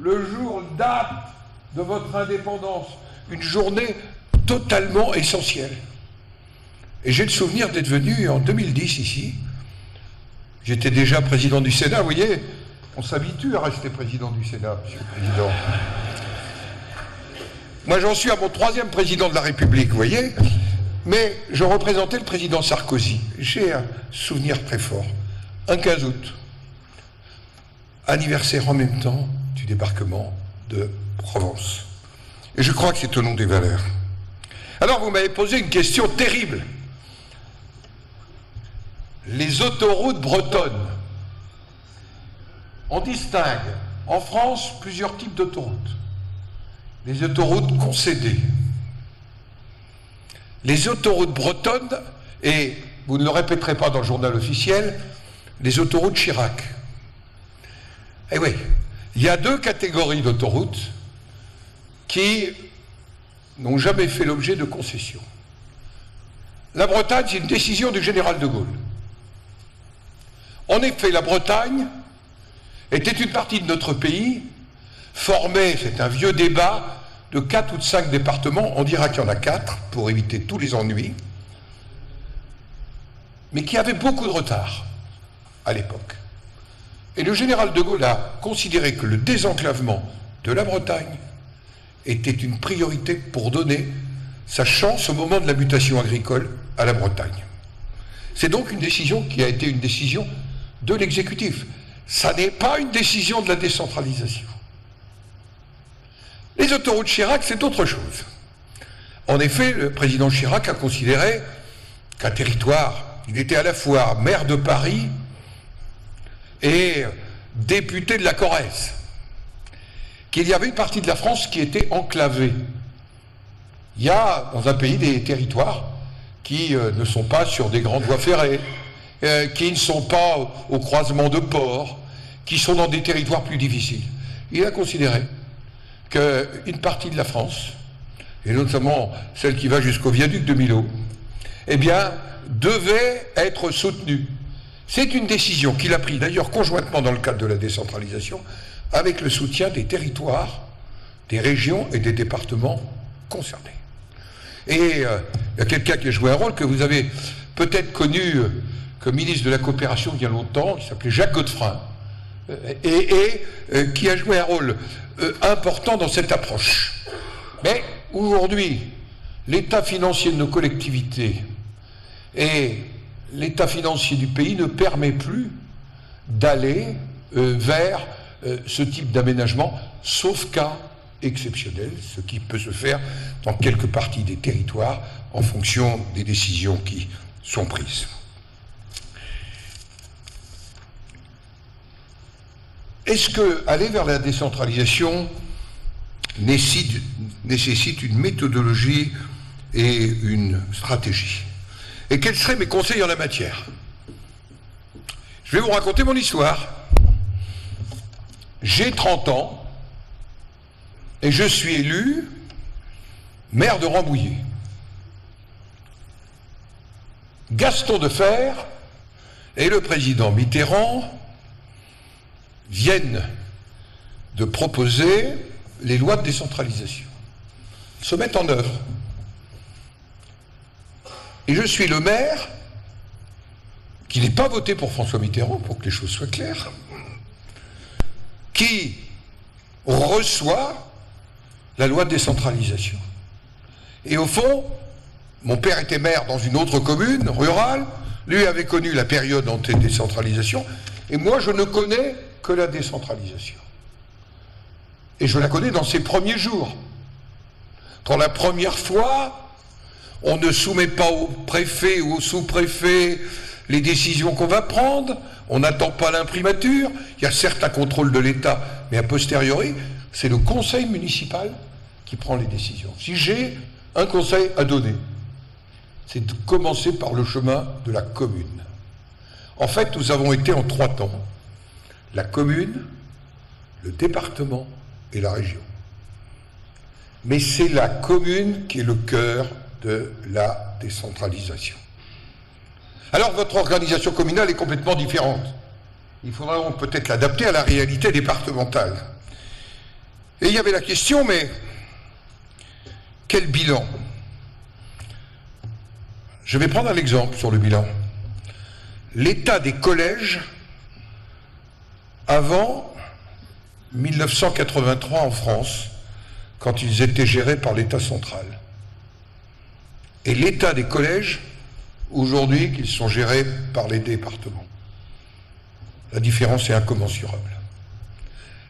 le jour date de votre indépendance, une journée totalement essentielle. Et j'ai le souvenir d'être venu en 2010 ici. J'étais déjà président du Sénat, vous voyez, on s'habitue à rester président du Sénat, monsieur le Président. Moi, j'en suis à mon troisième président de la République, vous voyez, mais je représentais le président Sarkozy. J'ai un souvenir très fort. Un 15 août, anniversaire en même temps du débarquement de Provence. Et je crois que c'est au nom des valeurs. Alors vous m'avez posé une question terrible. Les autoroutes bretonnes. On distingue en France plusieurs types d'autoroutes. Les autoroutes concédées. Les autoroutes bretonnes, et vous ne le répéterez pas dans le journal officiel, les autoroutes Chirac. Eh oui, il y a deux catégories d'autoroutes qui n'ont jamais fait l'objet de concessions. La Bretagne, c'est une décision du général de Gaulle. En effet, la Bretagne était une partie de notre pays formée, c'est un vieux débat, de quatre ou de cinq départements, on dira qu'il y en a quatre pour éviter tous les ennuis, mais qui avait beaucoup de retard à l'époque. Et le général de Gaulle a considéré que le désenclavement de la Bretagne était une priorité pour donner sa chance au moment de la mutation agricole à la Bretagne. C'est donc une décision qui a été une décision de l'exécutif. Ça n'est pas une décision de la décentralisation. Les autoroutes Chirac, c'est autre chose. En effet, le président Chirac a considéré qu'un territoire, il était à la fois maire de Paris et député de la Corrèze, qu'il y avait une partie de la France qui était enclavée. Il y a dans un pays des territoires qui euh, ne sont pas sur des grandes voies ferrées, euh, qui ne sont pas au, croisement de ports, qui sont dans des territoires plus difficiles. Il a considéré qu'une partie de la France, et notamment celle qui va jusqu'au viaduc de Milo, eh bien, devait être soutenue c'est une décision qu'il a prise d'ailleurs conjointement dans le cadre de la décentralisation avec le soutien des territoires, des régions et des départements concernés. Et euh, il y a quelqu'un qui a joué un rôle que vous avez peut-être connu euh, comme ministre de la coopération il y a longtemps, qui s'appelait Jacques Godefrin, euh, et, qui a joué un rôle important dans cette approche. Mais aujourd'hui, l'état financier de nos collectivités est l'état financier du pays ne permet plus d'aller euh, vers euh, ce type d'aménagement, sauf cas exceptionnel, ce qui peut se faire dans quelques parties des territoires en fonction des décisions qui sont prises. Est-ce que aller vers la décentralisation nécessite une méthodologie et une stratégie? Et quels seraient mes conseils en la matière? Je vais vous raconter mon histoire. J'ai 30 ans et je suis élu maire de Rambouillet. Gaston Defer et le président Mitterrand viennent de proposer les lois de décentralisation. Se mettent en œuvre. Et je suis le maire qui n'est pas voté pour François Mitterrand, pour que les choses soient claires, qui reçoit la loi de décentralisation. Et au fond, mon père était maire dans une autre commune rurale, lui avait connu la période anté-décentralisation, et moi je ne connais que la décentralisation. Et je la connais dans ses premiers jours. Pour la première fois, on ne soumet pas au préfet ou au sous-préfet les décisions qu'on va prendre, on n'attend pas l'imprimature, il y a certes un contrôle de l'État, mais a posteriori, c'est le conseil municipal qui prend les décisions. Si j'ai un conseil à donner, c'est de commencer par le chemin de la commune. En fait, nous avons été en trois temps. La commune, le département et la région. Mais c'est la commune qui est le cœur de la décentralisation. Alors votre organisation communale est complètement différente. Il faudra peut-être l'adapter à la réalité départementale. Et il y avait la question, mais quel bilan? Je vais prendre un exemple sur le bilan. L'état des collèges avant 1983 en France, quand ils étaient gérés par l'État central. Et l'état des collèges aujourd'hui qu'ils sont gérés par les départements. La différence est incommensurable.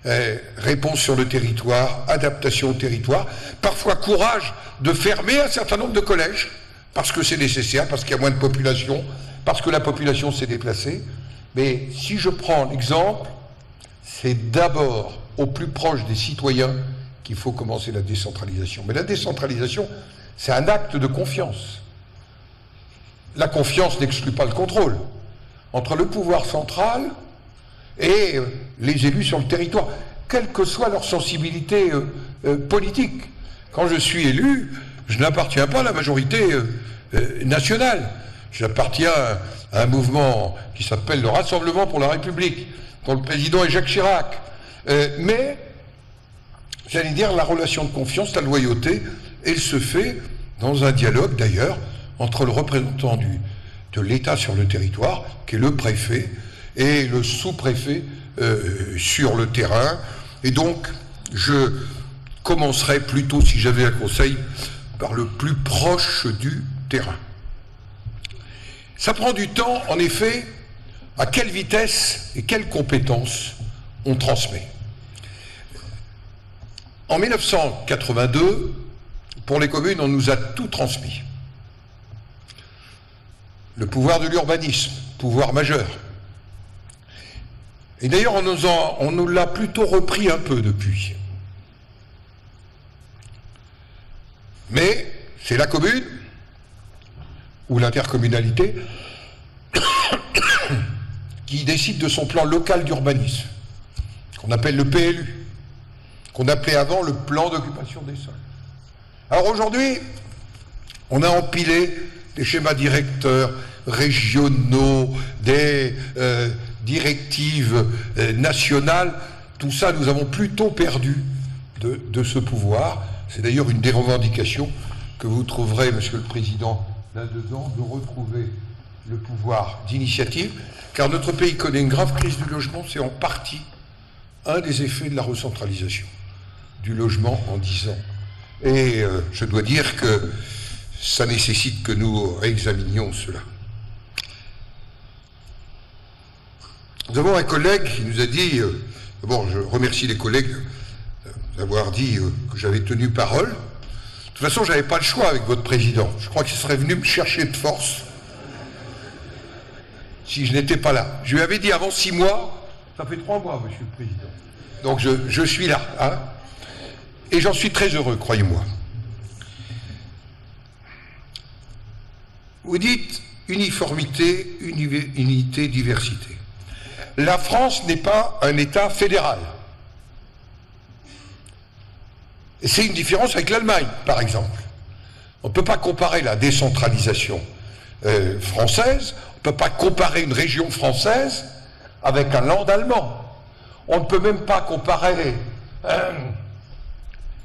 Eh, réponse sur le territoire, adaptation au territoire, parfois courage de fermer un certain nombre de collèges, parce que c'est nécessaire, parce qu'il y a moins de population, parce que la population s'est déplacée. Mais si je prends l'exemple, c'est d'abord au plus proche des citoyens qu'il faut commencer la décentralisation. Mais la décentralisation, c'est un acte de confiance. La confiance n'exclut pas le contrôle entre le pouvoir central et euh, les élus sur le territoire, quelle que soit leur sensibilité euh, euh, politique. Quand je suis élu, je n'appartiens pas à la majorité nationale. J'appartiens à un mouvement qui s'appelle le Rassemblement pour la République, dont le président est Jacques Chirac. mais, j'allais dire, la relation de confiance, la loyauté, elle se fait dans un dialogue d'ailleurs entre le représentant de l'État sur le territoire, qui est le préfet, et le sous-préfet euh, sur le terrain. Et donc, je commencerai plutôt, si j'avais un conseil, par le plus proche du terrain. Ça prend du temps, en effet, à quelle vitesse et quelles compétences on transmet. En 1982, pour les communes, on nous a tout transmis le pouvoir de l'urbanisme, pouvoir majeur. Et d'ailleurs, on nous, on nous l'a plutôt repris un peu depuis. Mais c'est la commune ou l'intercommunalité qui décide de son plan local d'urbanisme, qu'on appelle le PLU, qu'on appelait avant le plan d'occupation des sols. Alors aujourd'hui, on a empilé des schémas directeurs régionaux, des euh, directives euh, nationales, tout ça, nous avons plutôt perdu de, de ce pouvoir. C'est d'ailleurs une des revendications que vous trouverez, Monsieur le Président, là-dedans, de retrouver le pouvoir d'initiative, car notre pays connaît une grave crise du logement, c'est en partie un des effets de la recentralisation du logement en dix ans. Et euh, je dois dire que ça nécessite que nous réexaminions cela. Nous avons un collègue qui nous a dit, euh, d'abord je remercie les collègues d'avoir dit euh, que j'avais tenu parole. De toute façon, je n'avais pas le choix avec votre président. Je crois qu'il serait venu me chercher de force si je n'étais pas là. Je lui avais dit avant six mois, ça fait trois mois, monsieur le président. Donc je, suis là. Hein. et j'en suis très heureux, croyez-moi. Vous dites uniformité, unité, diversité. La France n'est pas un État fédéral. C'est une différence avec l'Allemagne, par exemple. On ne peut pas comparer la décentralisation euh, française, ne peut pas comparer une région française avec un land allemand. On ne peut même pas comparer un,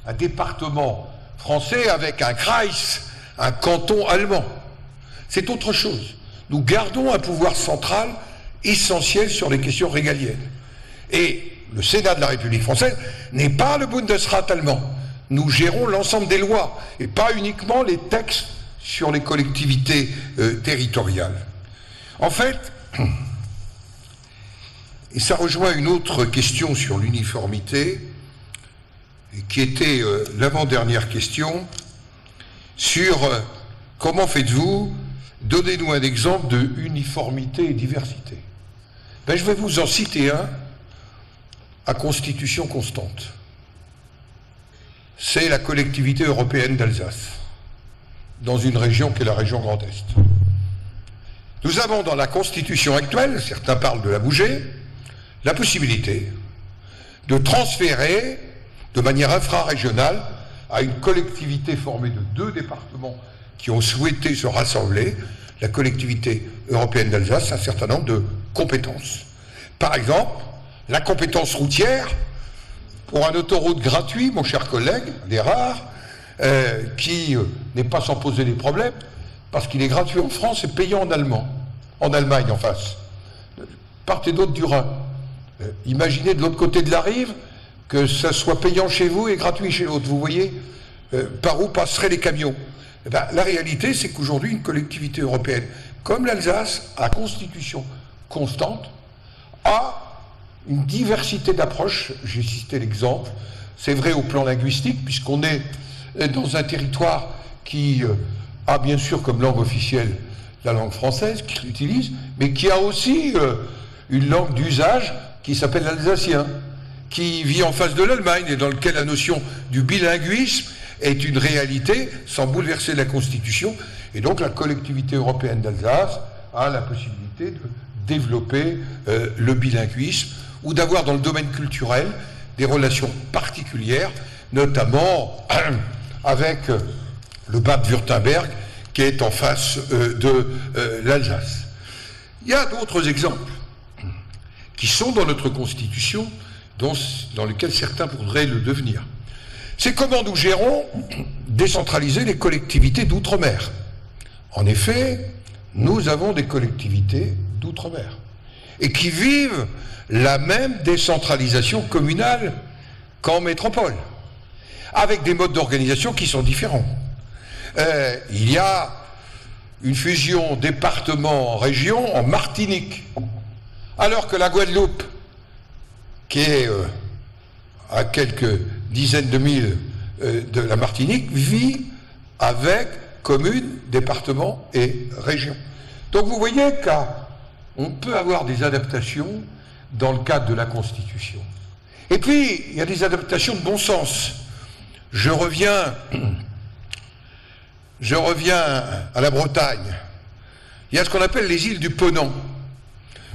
un département français avec un Kreis, un canton allemand. C'est autre chose. Nous gardons un pouvoir central essentiel sur les questions régaliennes. Et le Sénat de la République française n'est pas le Bundesrat allemand. Nous gérons l'ensemble des lois et pas uniquement les textes sur les collectivités euh, territoriales. En fait, *clears throat* et ça rejoint une autre question sur l'uniformité, qui était euh, l'avant-dernière question, sur euh, comment faites-vous, donnez-nous un exemple de uniformité et diversité. Ben, je vais vous en citer un à constitution constante. C'est la collectivité européenne d'Alsace, dans une région qui est la région Grand Est. Nous avons dans la constitution actuelle, certains parlent de la bouger, la possibilité de transférer de manière infrarégionale à une collectivité formée de deux départements qui ont souhaité se rassembler, la collectivité européenne d'Alsace, un certain nombre de compétences. Par exemple, la compétence routière pour un autoroute gratuit, mon cher collègue, des rares, euh, qui euh, n'est pas sans poser des problèmes, parce qu'il est gratuit en France et payant en allemand, en Allemagne en face. Part et d'autre du Rhin. Euh, imaginez de l'autre côté de la rive que ça soit payant chez vous et gratuit chez l'autre. Vous voyez euh, par où passeraient les camions eh ben, La réalité, c'est qu'aujourd'hui, une collectivité européenne comme l'Alsace, à constitution constante, a une diversité d'approches. J'ai cité l'exemple. C'est vrai au plan linguistique, puisqu'on est dans un territoire qui euh, a bien sûr comme langue officielle la langue française, qui l'utilise, mais qui a aussi euh, une langue d'usage qui s'appelle l'alsacien, qui vit en face de l'Allemagne et dans lequel la notion du bilinguisme est une réalité sans bouleverser la Constitution. Et donc la collectivité européenne d'Alsace a la possibilité de développer euh, le bilinguisme ou d'avoir dans le domaine culturel des relations particulières, notamment *clears throat* avec euh, le Bade-Württemberg qui est en face euh, de l'Alsace. Il y a d'autres exemples qui sont dans notre Constitution, dont, dans lesquels certains voudraient le devenir. C'est comment nous gérons décentraliser les collectivités d'outre-mer. En effet, nous avons des collectivités d'outre-mer et qui vivent la même décentralisation communale qu'en métropole, avec des modes d'organisation qui sont différents. Euh, il y a une fusion département-région en Martinique, alors que la Guadeloupe, qui est euh, à quelques dizaines de milles euh, de la Martinique, vit avec communes, départements et régions. Donc vous voyez qu'on peut avoir des adaptations dans le cadre de la Constitution. Et puis, il y a des adaptations de bon sens. Je reviens, je reviens à la Bretagne. Il y a ce qu'on appelle les îles du Ponant.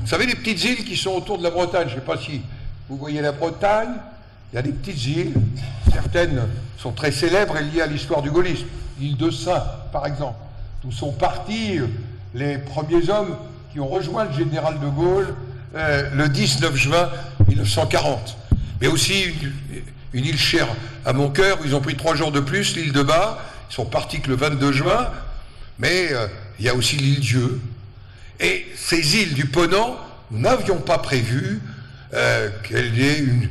Vous savez, les petites îles qui sont autour de la Bretagne, je ne sais pas si vous voyez la Bretagne, il y a des petites îles, certaines sont très célèbres et liées à l'histoire du gaullisme. L'île de Saint, par exemple, d'où sont partis les premiers hommes qui ont rejoint le général de Gaulle euh, le 19 juin 1940. Mais aussi une, île chère à mon cœur, ils ont pris trois jours de plus, l'île de Bas, sont partis que le 22 juin, mais euh, il y a aussi l'île Dieu. Et ces îles du Ponant, nous n'avions pas prévu euh, qu'elle ait une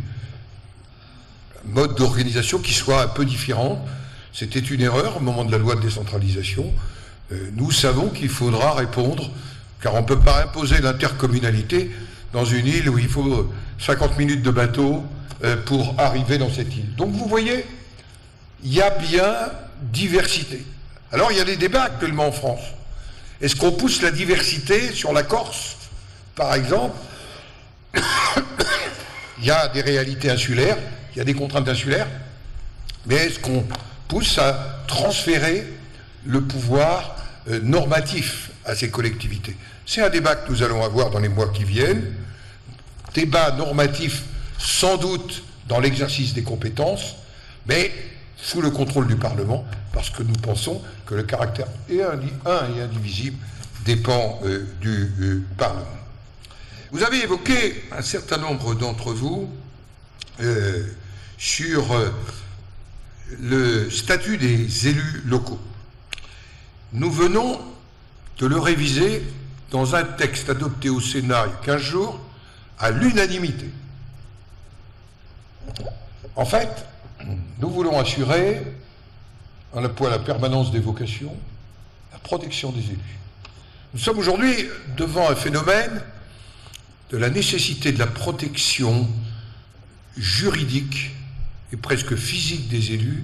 mode d'organisation qui soit un peu différent. C'était une erreur au moment de la loi de décentralisation. Euh, nous savons qu'il faudra répondre, car on ne peut pas imposer l'intercommunalité dans une île où il faut 50 minutes de bateau euh, pour arriver dans cette île. Donc vous voyez, il y a bien diversité. Alors il y a des débats actuellement en France. Est-ce qu'on pousse la diversité sur la Corse, par exemple *coughs* Il y a des réalités insulaires, il y a des contraintes insulaires, mais est-ce qu'on pousse à transférer le pouvoir euh, normatif à ces collectivités? C'est un débat que nous allons avoir dans les mois qui viennent. Débat normatif sans doute dans l'exercice des compétences, mais sous le contrôle du Parlement, parce que nous pensons que le caractère un et indivisible dépend euh, du euh, Parlement. Vous avez évoqué un certain nombre d'entre vous euh, sur le statut des élus locaux. Nous venons de le réviser dans un texte adopté au Sénat il y a 15 jours à l'unanimité. En fait, nous voulons assurer, en point la permanence des vocations, la protection des élus. Nous sommes aujourd'hui devant un phénomène de la nécessité de la protection juridique et presque physique des élus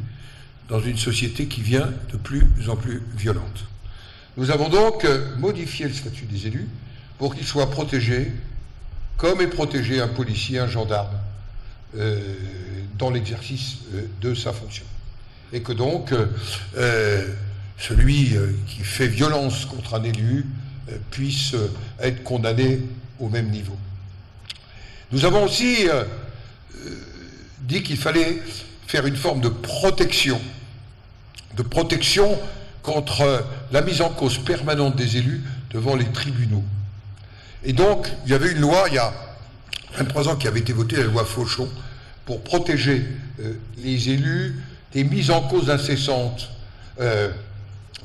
dans une société qui vient de plus en plus violente. Nous avons donc modifié le statut des élus pour qu'ils soient protégés comme est protégé un policier, un gendarme, euh, dans l'exercice euh, de sa fonction. Et que donc, euh, celui qui fait violence contre un élu puisse être condamné au même niveau. Nous avons aussi dit qu'il fallait faire une forme de protection, de protection contre la mise en cause permanente des élus devant les tribunaux. Et donc, il y avait une loi, il y a 23 ans, qui avait été votée, la loi Fauchon, pour protéger euh, les élus des mises en cause incessantes euh,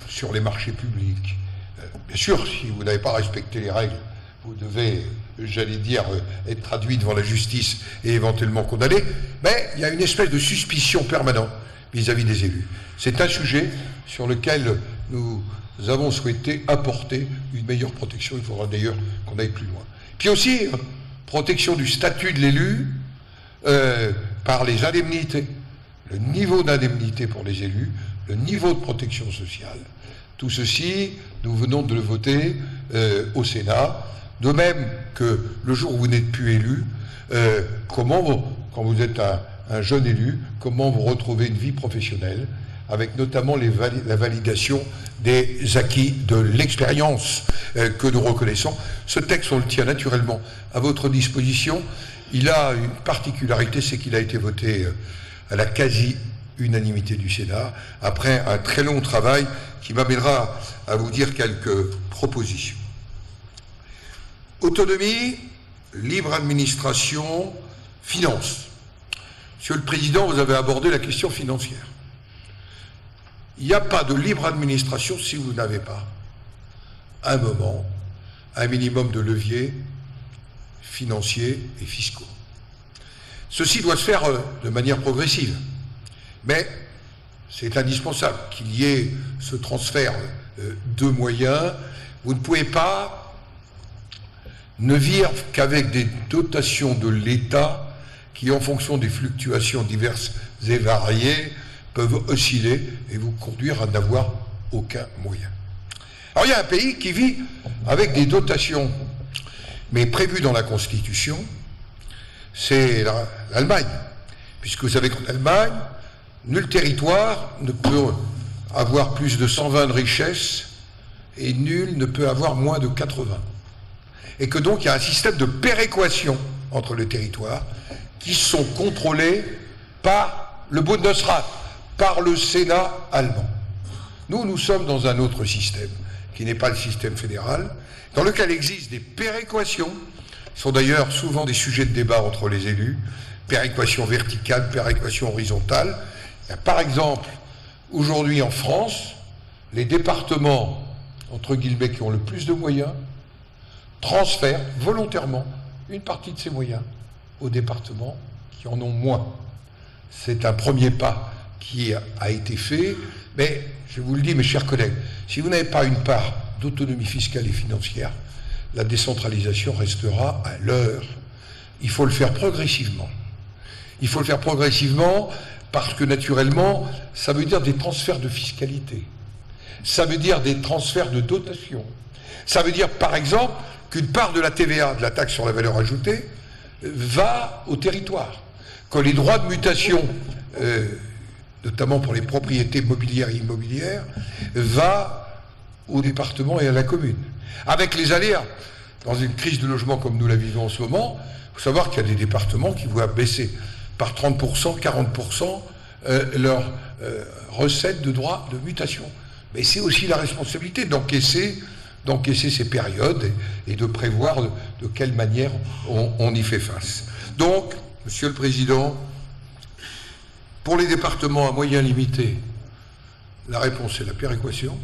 sur les marchés publics. Euh, bien sûr, si vous n'avez pas respecté les règles, vous devez, j'allais dire, être traduit devant la justice et éventuellement condamné, mais il y a une espèce de suspicion permanente vis-à-vis des élus. C'est un sujet sur lequel nous avons souhaité apporter une meilleure protection. Il faudra d'ailleurs qu'on aille plus loin. Puis aussi, protection du statut de l'élu euh, par les indemnités, le niveau d'indemnité pour les élus, le niveau de protection sociale. Tout ceci, nous venons de le voter euh, au Sénat. De même que le jour où vous n'êtes plus élu, euh, comment, quand vous êtes un jeune élu, comment vous retrouvez une vie professionnelle avec notamment la validation des acquis de l'expérience euh, que nous reconnaissons. Ce texte, on le tient naturellement à votre disposition. Il a une particularité, c'est qu'il a été voté euh, à la quasi-unanimité du Sénat, après un très long travail qui m'amènera à vous dire quelques propositions. Autonomie, libre administration, finance. Monsieur le Président, vous avez abordé la question financière. Il n'y a pas de libre administration si vous n'avez pas, un moment, un minimum de leviers financiers et fiscaux. Ceci doit se faire euh, de manière progressive, mais c'est indispensable qu'il y ait ce transfert euh, de moyens. Vous ne pouvez pas ne vivre qu'avec des dotations de l'État qui, en fonction des fluctuations diverses et variées, peuvent osciller et vous conduire à n'avoir aucun moyen. Alors il y a un pays qui vit avec des dotations, mais prévues dans la Constitution, c'est l'Allemagne. Puisque vous savez qu'en Allemagne, nul territoire ne peut avoir plus de 120 de richesses et nul ne peut avoir moins de 80. Et que donc il y a un système de péréquation entre les territoires qui sont contrôlés par le Bundesrat, par le Sénat allemand. Nous, nous sommes dans un autre système, qui n'est pas le système fédéral, dans lequel existent des péréquations, sont d'ailleurs souvent des sujets de débat entre les élus, péréquation verticale, péréquation horizontale. Par exemple, aujourd'hui en France, les départements, entre guillemets, qui ont le plus de moyens, transfèrent volontairement une partie de ces moyens aux départements qui en ont moins. C'est un premier pas qui a été fait, mais je vous le dis, mes chers collègues, si vous n'avez pas une part d'autonomie fiscale et financière, la décentralisation restera à l'heure. Il faut le faire progressivement. Il faut le faire progressivement parce que naturellement, ça veut dire des transferts de fiscalité. Ça veut dire des transferts de dotation. Ça veut dire, par exemple, qu'une part de la TVA, de la taxe sur la valeur ajoutée, va au territoire. Que les droits de mutation euh, notamment pour les propriétés mobilières et immobilières, va au département et à la commune. Avec les aléas, dans une crise de logement comme nous la vivons en ce moment, il faut savoir qu'il y a des départements qui voient baisser par 30%, 40% euh, leurs euh, recettes de droits de mutation. Mais c'est aussi la responsabilité d'encaisser ces périodes et, de prévoir de, quelle manière on, y fait face. Donc, Monsieur le Président, pour les départements à moyens limités, la réponse est la péréquation.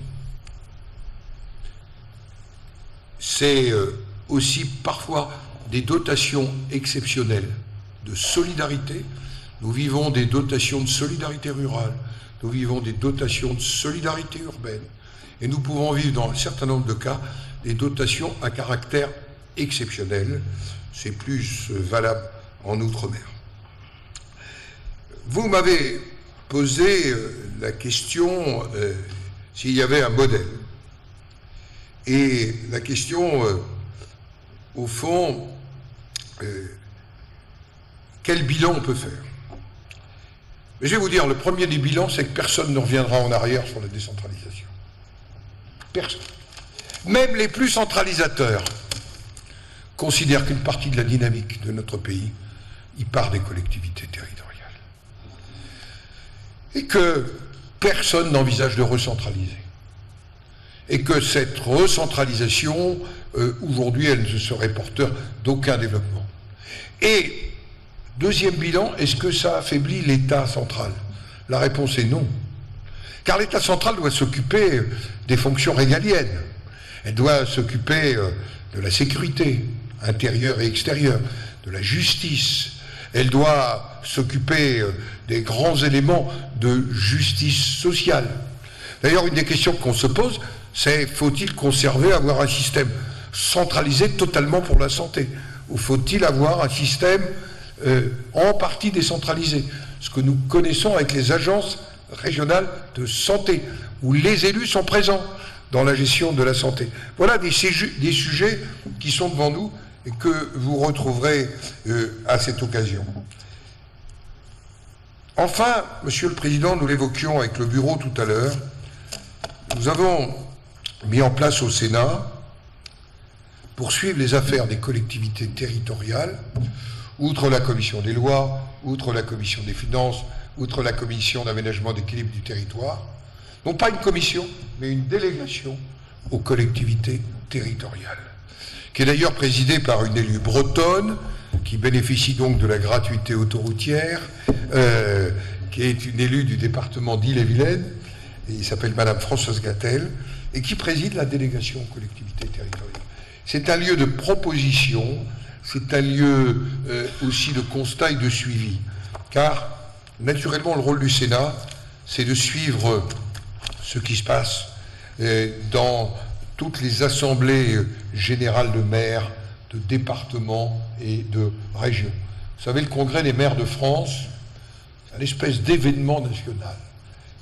C'est euh, aussi parfois des dotations exceptionnelles de solidarité. Nous vivons des dotations de solidarité rurale, nous vivons des dotations de solidarité urbaine, et nous pouvons vivre dans un certain nombre de cas des dotations à caractère exceptionnel. C'est plus euh, valable en Outre-mer. Vous m'avez posé euh, la question s'il y avait un modèle. Et la question, au fond, quel bilan on peut faire? Mais je vais vous dire, le premier des bilans, c'est que personne ne reviendra en arrière sur la décentralisation. Personne. Même les plus centralisateurs considèrent qu'une partie de la dynamique de notre pays y part des collectivités territoriales. Et que personne n'envisage de recentraliser. Et que cette recentralisation, euh, aujourd'hui, elle ne serait porteur d'aucun développement. Et, deuxième bilan, est-ce que ça affaiblit l'État central? La réponse est non. Car l'État central doit s'occuper des fonctions régaliennes. Elle doit s'occuper euh, de la sécurité intérieure et extérieure, de la justice. Elle doit s'occuper euh, des grands éléments de justice sociale. D'ailleurs, une des questions qu'on se pose, c'est faut-il conserver, avoir un système centralisé totalement pour la santé? Ou faut-il avoir un système euh, en partie décentralisé? Ce que nous connaissons avec les agences régionales de santé, où les élus sont présents dans la gestion de la santé. Voilà des, sujets qui sont devant nous et que vous retrouverez euh, à cette occasion. Enfin, Monsieur le Président, nous l'évoquions avec le bureau tout à l'heure, nous avons mis en place au Sénat, pour suivre les affaires des collectivités territoriales, outre la commission des lois, outre la commission des finances, outre la commission d'aménagement d'équilibre du territoire, non pas une commission, mais une délégation aux collectivités territoriales, qui est d'ailleurs présidée par une élue bretonne, qui bénéficie donc de la gratuité autoroutière, euh, qui est une élue du département d'Ille-et-Vilaine, et il s'appelle Madame Françoise Gattel, et qui préside la délégation aux collectivités territoriales. C'est un lieu de proposition, c'est un lieu euh, aussi de constat et de suivi, car naturellement le rôle du Sénat, c'est de suivre ce qui se passe euh, dans toutes les assemblées générales de maires, de départements et de régions. Vous savez, le Congrès des maires de France, c'est une espèce d'événement national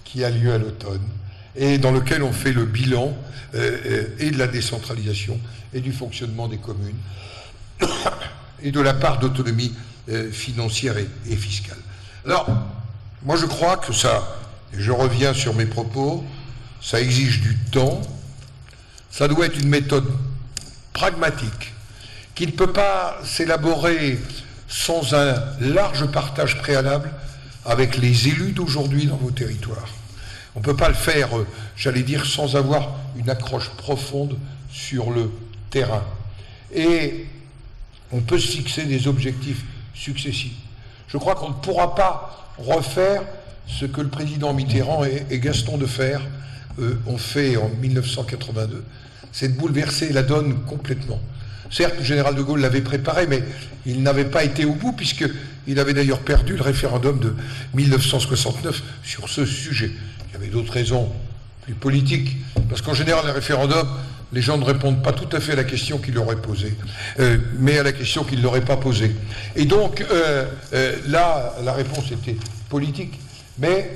qui a lieu à l'automne et dans lequel on fait le bilan euh, et de la décentralisation et du fonctionnement des communes *coughs* et de la part d'autonomie financière et fiscale. Alors, moi je crois que ça, et je reviens sur mes propos, ça exige du temps, ça doit être une méthode pragmatique, qui ne peut pas s'élaborer sans un large partage préalable avec les élus d'aujourd'hui dans vos territoires. On ne peut pas le faire, euh, j'allais dire, sans avoir une accroche profonde sur le terrain. Et on peut se fixer des objectifs successifs. Je crois qu'on ne pourra pas refaire ce que le président Mitterrand et, Gaston Defer euh, ont fait en 1982, c'est de bouleverser la donne complètement. Certes, le général de Gaulle l'avait préparé, mais il n'avait pas été au bout, puisqu'il avait d'ailleurs perdu le référendum de 1969 sur ce sujet. Il y avait d'autres raisons plus politiques, parce qu'en général, les référendums, les gens ne répondent pas tout à fait à la question qu'il leur est posée, euh, mais à la question qu'il ne leur est pas posée. Et donc, euh, là, la réponse était politique. Mais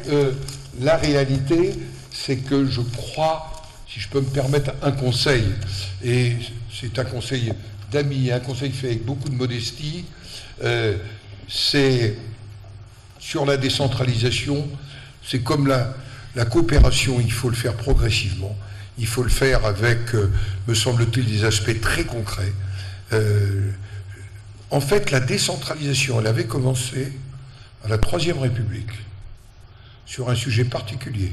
la réalité, c'est que je crois, si je peux me permettre un conseil, et c'est un conseil d'amis, un conseil fait avec beaucoup de modestie, euh, c'est sur la décentralisation, c'est comme la, coopération, il faut le faire progressivement, il faut le faire avec, euh, me semble-t-il, des aspects très concrets. Euh, en fait, la décentralisation, elle avait commencé à la Troisième République sur un sujet particulier,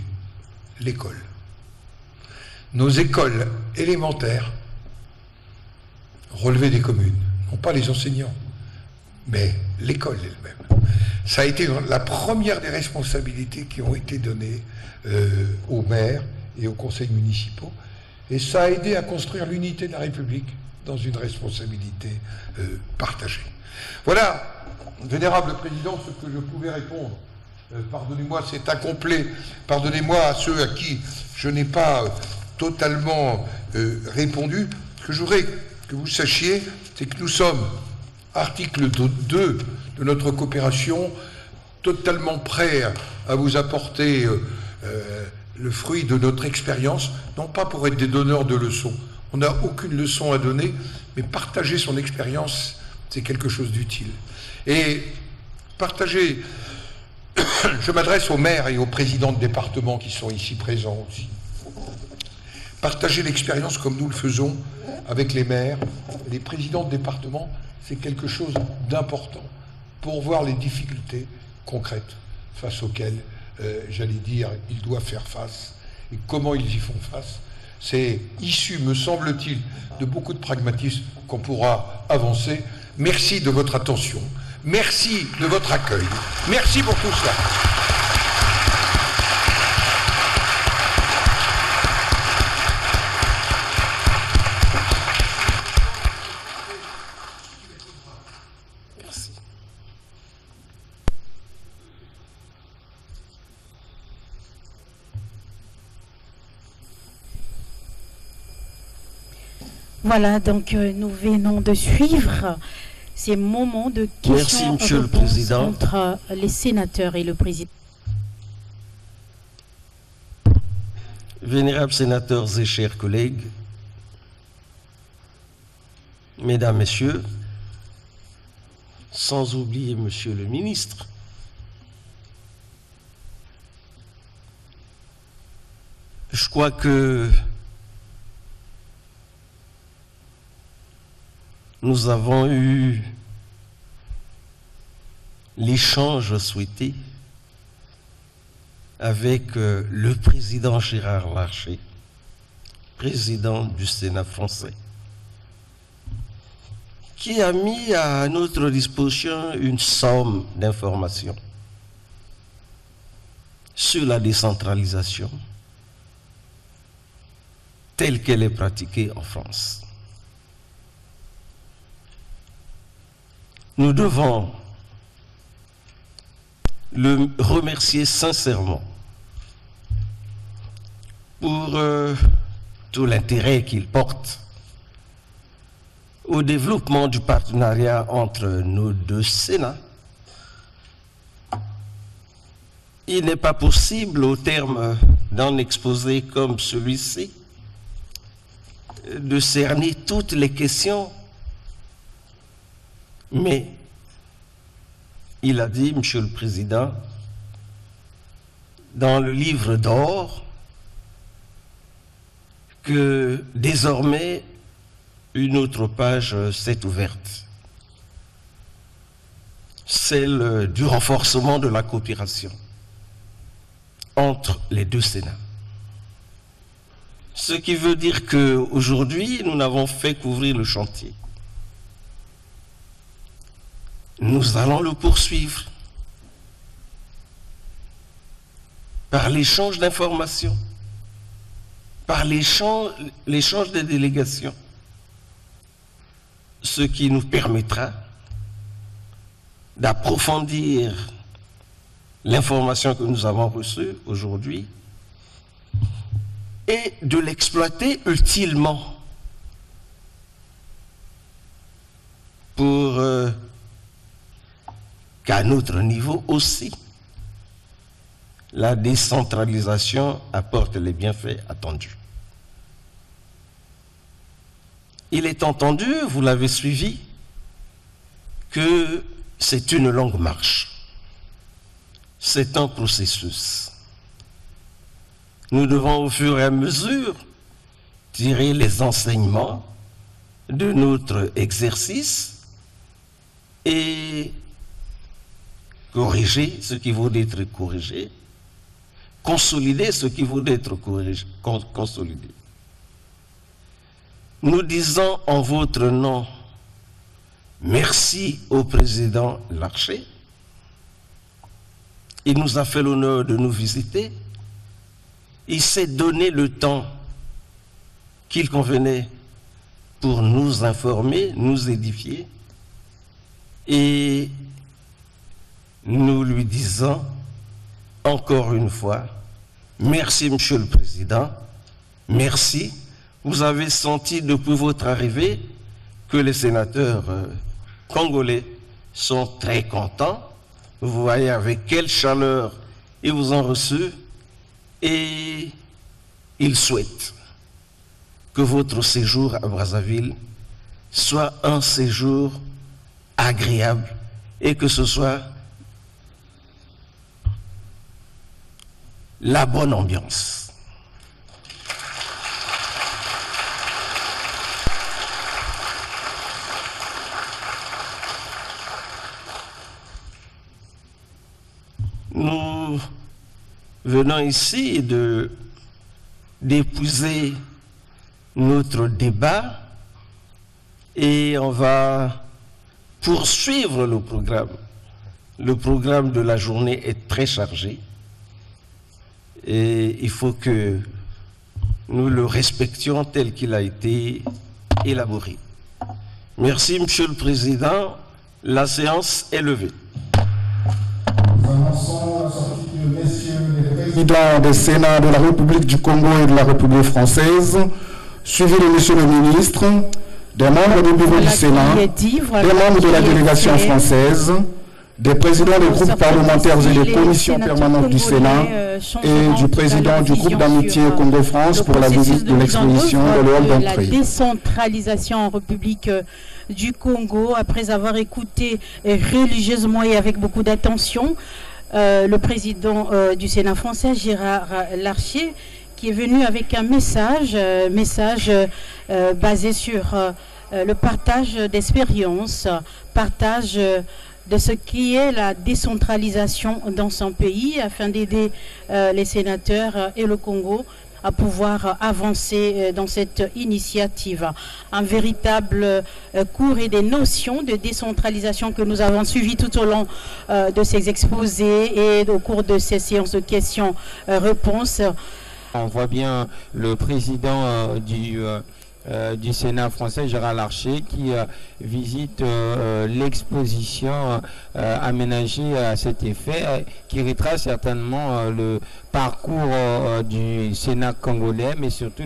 l'école. nos écoles élémentaires relevaient des communes, non pas les enseignants, mais l'école elle-même. Ça a été la première des responsabilités qui ont été données euh, aux maires et aux conseils municipaux, et ça a aidé à construire l'unité de la République dans une responsabilité euh, partagée. Voilà, vénérable président, ce que je pouvais répondre. Euh, pardonnez-moi, c'est incomplet. Pardonnez-moi à ceux à qui je n'ai pas totalement répondu. Ce que je voudrais que vous sachiez, c'est que nous sommes, article 2 de notre coopération, totalement prêts à vous apporter le fruit de notre expérience, non pas pour être des donneurs de leçons. On n'a aucune leçon à donner, mais partager son expérience, c'est quelque chose d'utile. Et partager, *coughs* je m'adresse aux maires et aux présidents de département qui sont ici présents aussi. Partager l'expérience comme nous le faisons avec les maires, les présidents de département, c'est quelque chose d'important pour voir les difficultés concrètes face auxquelles euh, j'allais dire, ils doivent faire face. Et comment ils y font face C'est issu, me semble-t-il, de beaucoup de pragmatisme qu'on pourra avancer. Merci de votre attention. Merci de votre accueil. Merci pour tout cela. Voilà, donc euh, nous venons de suivre ces moments de questions Merci, Monsieur le Président. entre les sénateurs et le président. Vénérables sénateurs et chers collègues, Mesdames, Messieurs, sans oublier Monsieur le ministre, je crois que nous avons eu l'échange souhaité avec euh, le président Gérard Larcher, président du Sénat français, qui a mis à notre disposition une somme d'informations sur la décentralisation telle qu'elle est pratiquée en France. Nous devons le remercier sincèrement pour euh, tout l'intérêt qu'il porte au développement du partenariat entre nos deux Sénats. Il n'est pas possible, au terme d'un exposé comme celui-ci, de cerner toutes les questions mais il a dit, Monsieur le Président, dans le livre d'or, que désormais une autre page s'est ouverte, celle du renforcement de la coopération entre les deux Sénats. Ce qui veut dire qu'aujourd'hui, nous n'avons fait qu'ouvrir le chantier. Nous allons le poursuivre par l'échange d'informations, par l'échange des délégations, ce qui nous permettra d'approfondir l'information que nous avons reçue aujourd'hui et de l'exploiter utilement pour euh, qu'à notre niveau aussi, la décentralisation apporte les bienfaits attendus. Il est entendu, vous l'avez suivi, que c'est une longue marche. C'est un processus. Nous devons au fur et à mesure tirer les enseignements de notre exercice et corriger ce qui vaut d'être corrigé, consolider ce qui vaut d'être consolidé. nous disons en votre nom merci au président Larcher. Il nous a fait l'honneur de nous visiter. Il s'est donné le temps qu'il convenait pour nous informer, nous édifier. Nous lui disons encore une fois, merci Monsieur le Président, merci. Vous avez senti depuis votre arrivée que les sénateurs euh, congolais sont très contents. Vous voyez avec quelle chaleur ils vous ont reçu et ils souhaitent que votre séjour à Brazzaville soit un séjour agréable et que ce soit la bonne ambiance. Nous venons ici de d'épouser notre débat et on va poursuivre le programme. Le programme de la journée est très chargé et il faut que nous le respections tel qu'il a été élaboré. Merci, Monsieur le Président. La séance est levée. président des Sénats de la République du Congo et de la République française, suivi de Monsieur le ministre, des membres du bureau du Sénat, des membres de la délégation française, des présidents des groupes parlementaires et des commissions permanentes du Sénat et du président du groupe d'amitié Congo-France pour la visite de l'exposition de l'Europe la d'entrée. décentralisation en République euh, du Congo, après avoir écouté euh, religieusement et avec beaucoup d'attention euh, le président euh, du Sénat français, Gérard Larcher, qui est venu avec un message, euh, message euh, basé sur euh, euh, le partage d'expériences, partage euh, de ce qui est la décentralisation dans son pays afin d'aider euh, les sénateurs euh, et le Congo à pouvoir euh, avancer dans cette initiative. Un véritable cours et des notions de décentralisation que nous avons suivi tout au long de ces exposés et au cours de ces séances de questions-réponses. On voit bien le président du, euh, du Sénat français, Gérard Larcher, qui euh, visite euh, l'exposition aménagée à cet effet, qui retrace certainement le parcours du Sénat congolais, mais surtout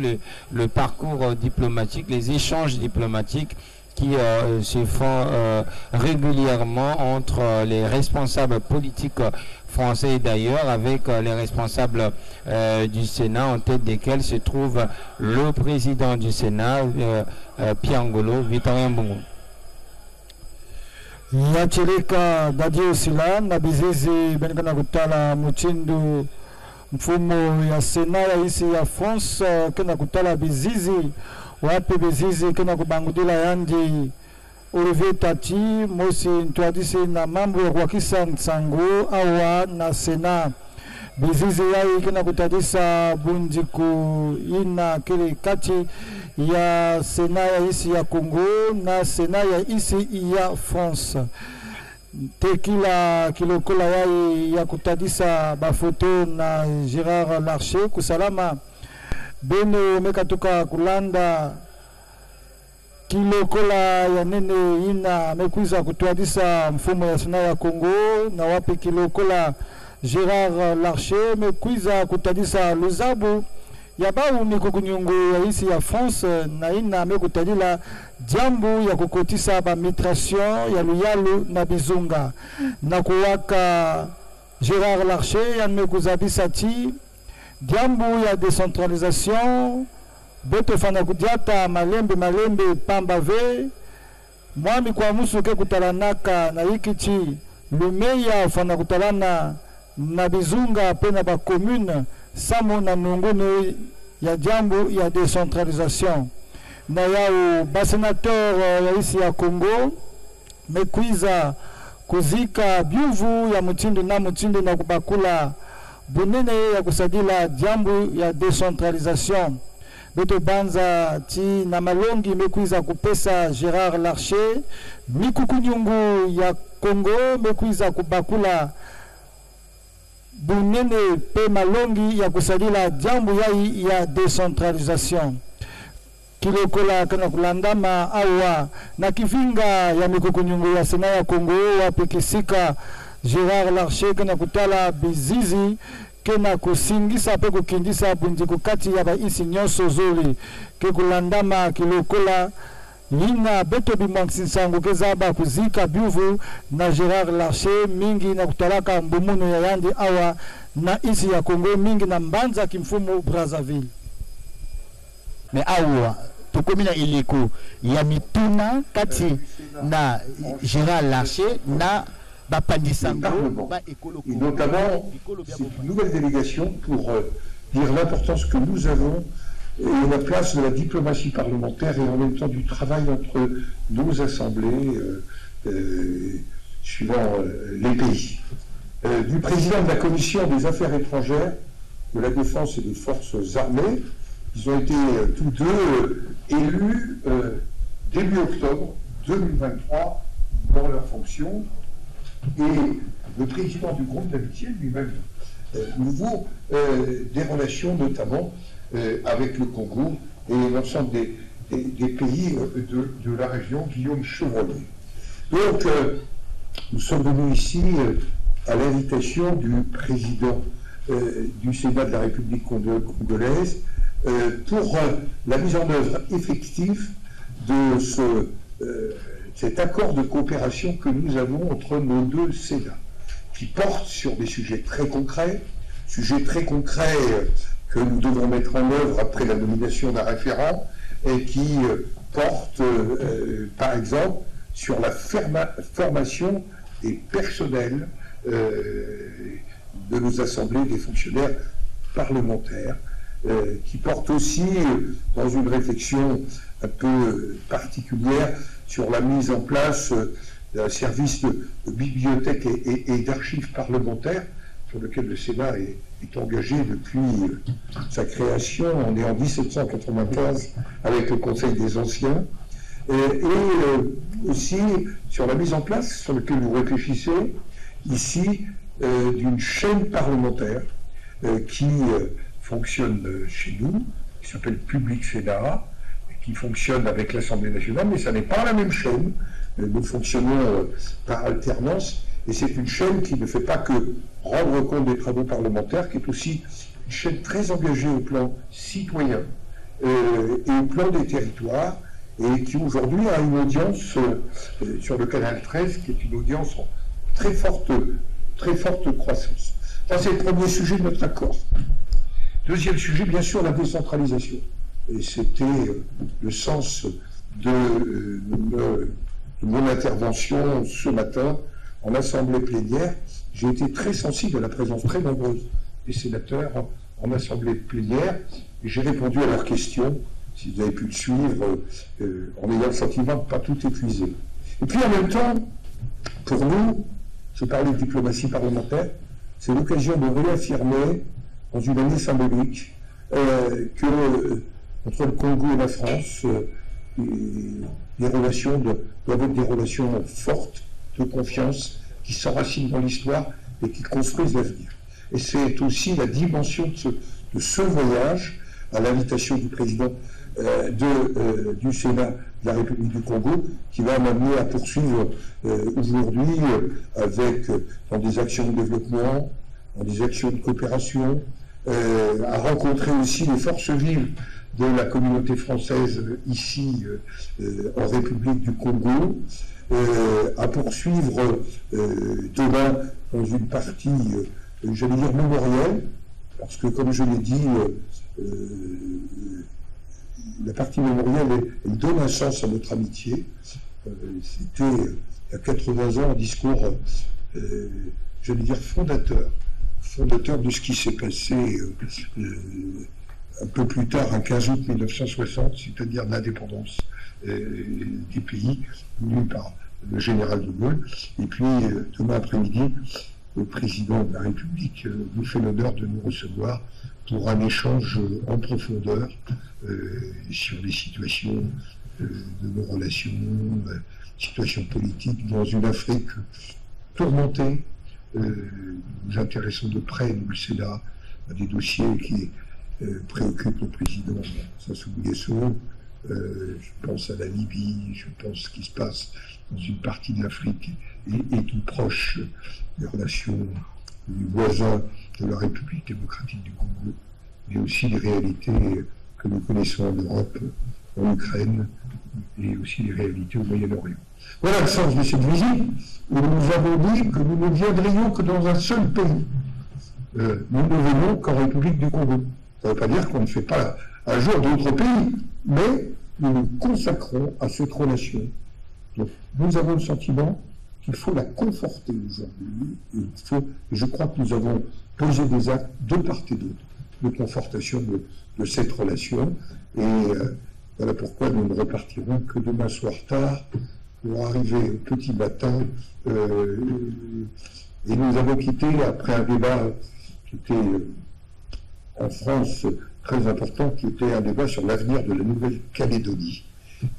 le, parcours diplomatique, les échanges diplomatiques qui se font régulièrement entre les responsables politiques français d'ailleurs avec euh, les responsables euh, du Sénat en tête desquels se trouve le président du Sénat, euh, euh, Piangolo, Victorien Mbongo. Nyachirika Dadio Sila na bizizi benikana kutala muchindu mfumo ya sena ya isi ya France kena kutala bizizi wapi bizizi kena kubangudila yandi Olivier Tati mosi ntwadisi na mambo ya kuhakisa nsangu awa na sena bizizi yai kena kutadisa bundiku ina kili kati ya sena ya isi ya Congo na sena ya isi ya France. Te kila kilokola yai ya kutadisa bafoto na Gérard Larcher kusalama. Beno mekatoka kulanda kilokola ya nene ina amekwiza kutwadisa mfumo ya sena ya Congo na wapi kilokola? Gérard Larcher mekwiza kutadisa luzabu. Ya baumi kukunyungu ya isi ya France na ina amekutadila jambu ya kukotisa bamigration ya luyalu na bizunga. Na kuwaka Gérard Larcher yamekuzabisa ti jambu ya décentralisation betofanda kudiata malembe malembe pamba ve mwami kwa musu ke kutalanaka na ikichi lumeya ofanda kutalana na bizunga pe na bacommune samo na nungunu ya jambo ya décentralisation na yao basenateur uh, ya isi ya Congo mekwiza kuzika byuvu ya mutindo na mutindo na kubakula bunene ya kusadila jambo ya décentralisation beto banza ti na malongi mekwiza kupesa Gérard Larcher. Mikukunyungu ya Congo mekwiza kubakula. Bunene pe malongi ya kusalila jambo yai ya decentralisation. Kilokola kana kulandama awa. Na kivinga ya mikukunyungu ya sena ya Congo wapikisika Gérard Larcher kana kutala bizizi kena kusingisa pe kukindisa bundiku kati ya baisi nyonso zoli ke kulandama kilokola linga beto bimwangisi nsango keza bakuzika biuvu na Gérard Larcher mingi na kutalaka mbumuno ya yandi awa na isi ya Kongo mingi na mbanza kimfumu Brazzaville. Me awa tokomi na eleko ya mituna kati na Gérard Larcher na Parlement, et notamment cette nouvelle délégation pour euh, dire l'importance que nous avons et la place de la diplomatie parlementaire et en même temps du travail entre nos assemblées euh, euh, suivant les pays. du président de la commission des affaires étrangères, de la défense et des forces armées, ils ont été tous deux élus début octobre 2023 dans leur fonction et le président du groupe d'amitié lui-même euh, nouveau euh, des relations notamment euh, avec le Congo et l'ensemble des, pays de, la région, Guillaume Chevrolet. Donc, nous sommes venus ici à l'invitation du président du Sénat de la République congolaise pour la mise en œuvre effective de ce cet accord de coopération que nous avons entre nos deux Sénats, qui porte sur des sujets très concrets, sujets très concrets que nous devons mettre en œuvre après la nomination d'un référent, et qui euh, porte, euh, par exemple, sur la formation des personnels euh, de nos assemblées, des fonctionnaires parlementaires, qui porte aussi, dans une réflexion un peu particulière, sur la mise en place euh, d'un service de, bibliothèque et, d'archives parlementaires sur lequel le Sénat est, engagé depuis euh, sa création. On est en 1795 avec le Conseil des Anciens. Et, euh, aussi sur la mise en place, sur lequel vous réfléchissez, ici, d'une chaîne parlementaire qui fonctionne chez nous, qui s'appelle Public Sénat, qui fonctionne avec l'Assemblée nationale, mais ça n'est pas la même chaîne. Euh, nous fonctionnons euh, par alternance, et c'est une chaîne qui ne fait pas que rendre compte des travaux parlementaires, qui est aussi une chaîne très engagée au plan citoyen euh, et au plan des territoires, et qui aujourd'hui a une audience sur le canal 13, qui est une audience en très forte, très forte croissance. Ça, c'est le premier sujet de notre accord. Deuxième sujet, bien sûr, la décentralisation et c'était euh, le sens euh, de, mon intervention ce matin en assemblée plénière. J'ai été très sensible à la présence très nombreuse des sénateurs en, assemblée plénière j'ai répondu à leurs questions, si vous avez pu le suivre, euh, en ayant le sentiment de ne pas tout épuiser. Et puis en même temps, pour nous, je parlais de diplomatie parlementaire, c'est l'occasion de réaffirmer, dans une année symbolique, que entre le Congo et la France, euh, les relations doivent être des relations fortes, de confiance, qui s'enracinent dans l'histoire et qui construisent l'avenir. Et c'est aussi la dimension de ce, voyage, à l'invitation du président euh, euh, du Sénat de la République du Congo, qui va m'amener à poursuivre aujourd'hui avec dans des actions de développement, dans des actions de coopération, à rencontrer aussi les forces vives de la communauté française ici euh, euh, en République du Congo, euh, à poursuivre demain dans une partie, j'allais dire mémorielle, parce que comme je l'ai dit, la partie mémorielle, elle, donne un sens à notre amitié. C'était il y a 80 ans un discours, j'allais dire fondateur, fondateur de ce qui s'est passé un peu plus tard, un 15 août 1960, c'est-à-dire l'indépendance euh, des pays, voulue par le général de Gaulle. Et puis, euh, demain après-midi, le président de la République euh, nous fait l'honneur de nous recevoir pour un échange en profondeur sur les situations de nos relations, situation politique dans une Afrique tourmentée. nous intéressons de près, nous, le Sénat, à des dossiers qui préoccupent le président Sassou Nguesso, euh, je pense à la Libye, je pense à ce qui se passe dans une partie de l'Afrique et, tout proche des relations du voisin de la République démocratique du Congo, mais aussi les réalités que nous connaissons en Europe, en Ukraine, et aussi les réalités au Moyen-Orient. Voilà le sens de cette visite, où nous avons dit que nous ne viendrions que dans un seul pays. Euh, nous ne venons qu'en République du Congo. Ça ne veut pas dire qu'on ne fait pas un jour d'autres pays, mais nous nous consacrons à cette relation. nous avons le sentiment qu'il faut la conforter aujourd'hui. je crois que nous avons posé des actes de part et d'autre de confortation de, cette relation. Et euh, voilà pourquoi nous ne repartirons que demain soir tard pour arriver au petit matin. Euh, et nous avons quitté, après un débat qui était euh, en France très important qui était un débat sur l'avenir de la Nouvelle-Calédonie.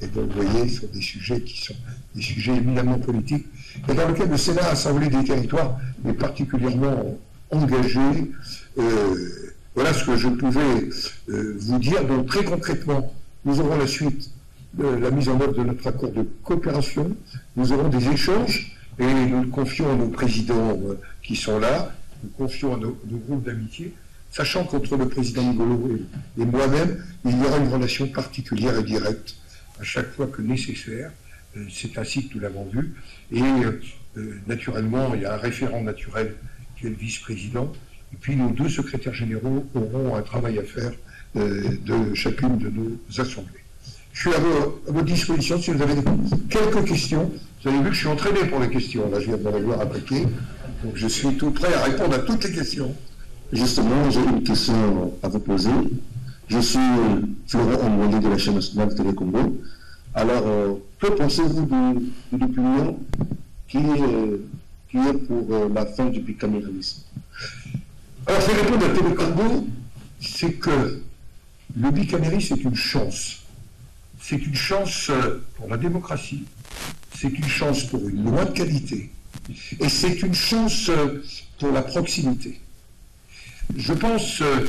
Et donc, vous voyez, sur des sujets qui sont des sujets éminemment politiques, et dans lesquels le Sénat Assemblée des territoires est particulièrement engagé. Euh, voilà ce que je pouvais euh, vous dire. Donc, très concrètement, nous aurons la suite de la mise en œuvre de notre accord de coopération. Nous aurons des échanges et nous confions à nos présidents euh, qui sont là, nous confions à nos groupes d'amitié sachant qu'entre le président Ngolo et, moi-même, il y aura une relation particulière et directe à chaque fois que nécessaire. Euh, c'est ainsi que nous l'avons vu. Et euh, euh, naturellement, il y a un référent naturel qui est le vice-président. Et puis nos deux secrétaires généraux auront un travail à faire de chacune de nos assemblées. Je suis à, votre disposition si vous avez quelques questions. Vous avez vu que je suis entraîné pour les questions. Là, je viens de me voir appliquer. Donc je suis tout prêt à répondre à toutes les questions. Justement, j'ai une question à vous poser. Je suis Florent Omwali de la chaîne nationale Télé Congo. Alors, euh, que pensez-vous de, l'opinion qui, est pour euh, la fin du bicamérisme? Alors, vais répondre à Télé Congo, c'est que le bicamérisme est une chance. C'est une chance euh, pour la démocratie, c'est une chance pour une loi de qualité, et c'est une chance pour la proximité. Je pense euh,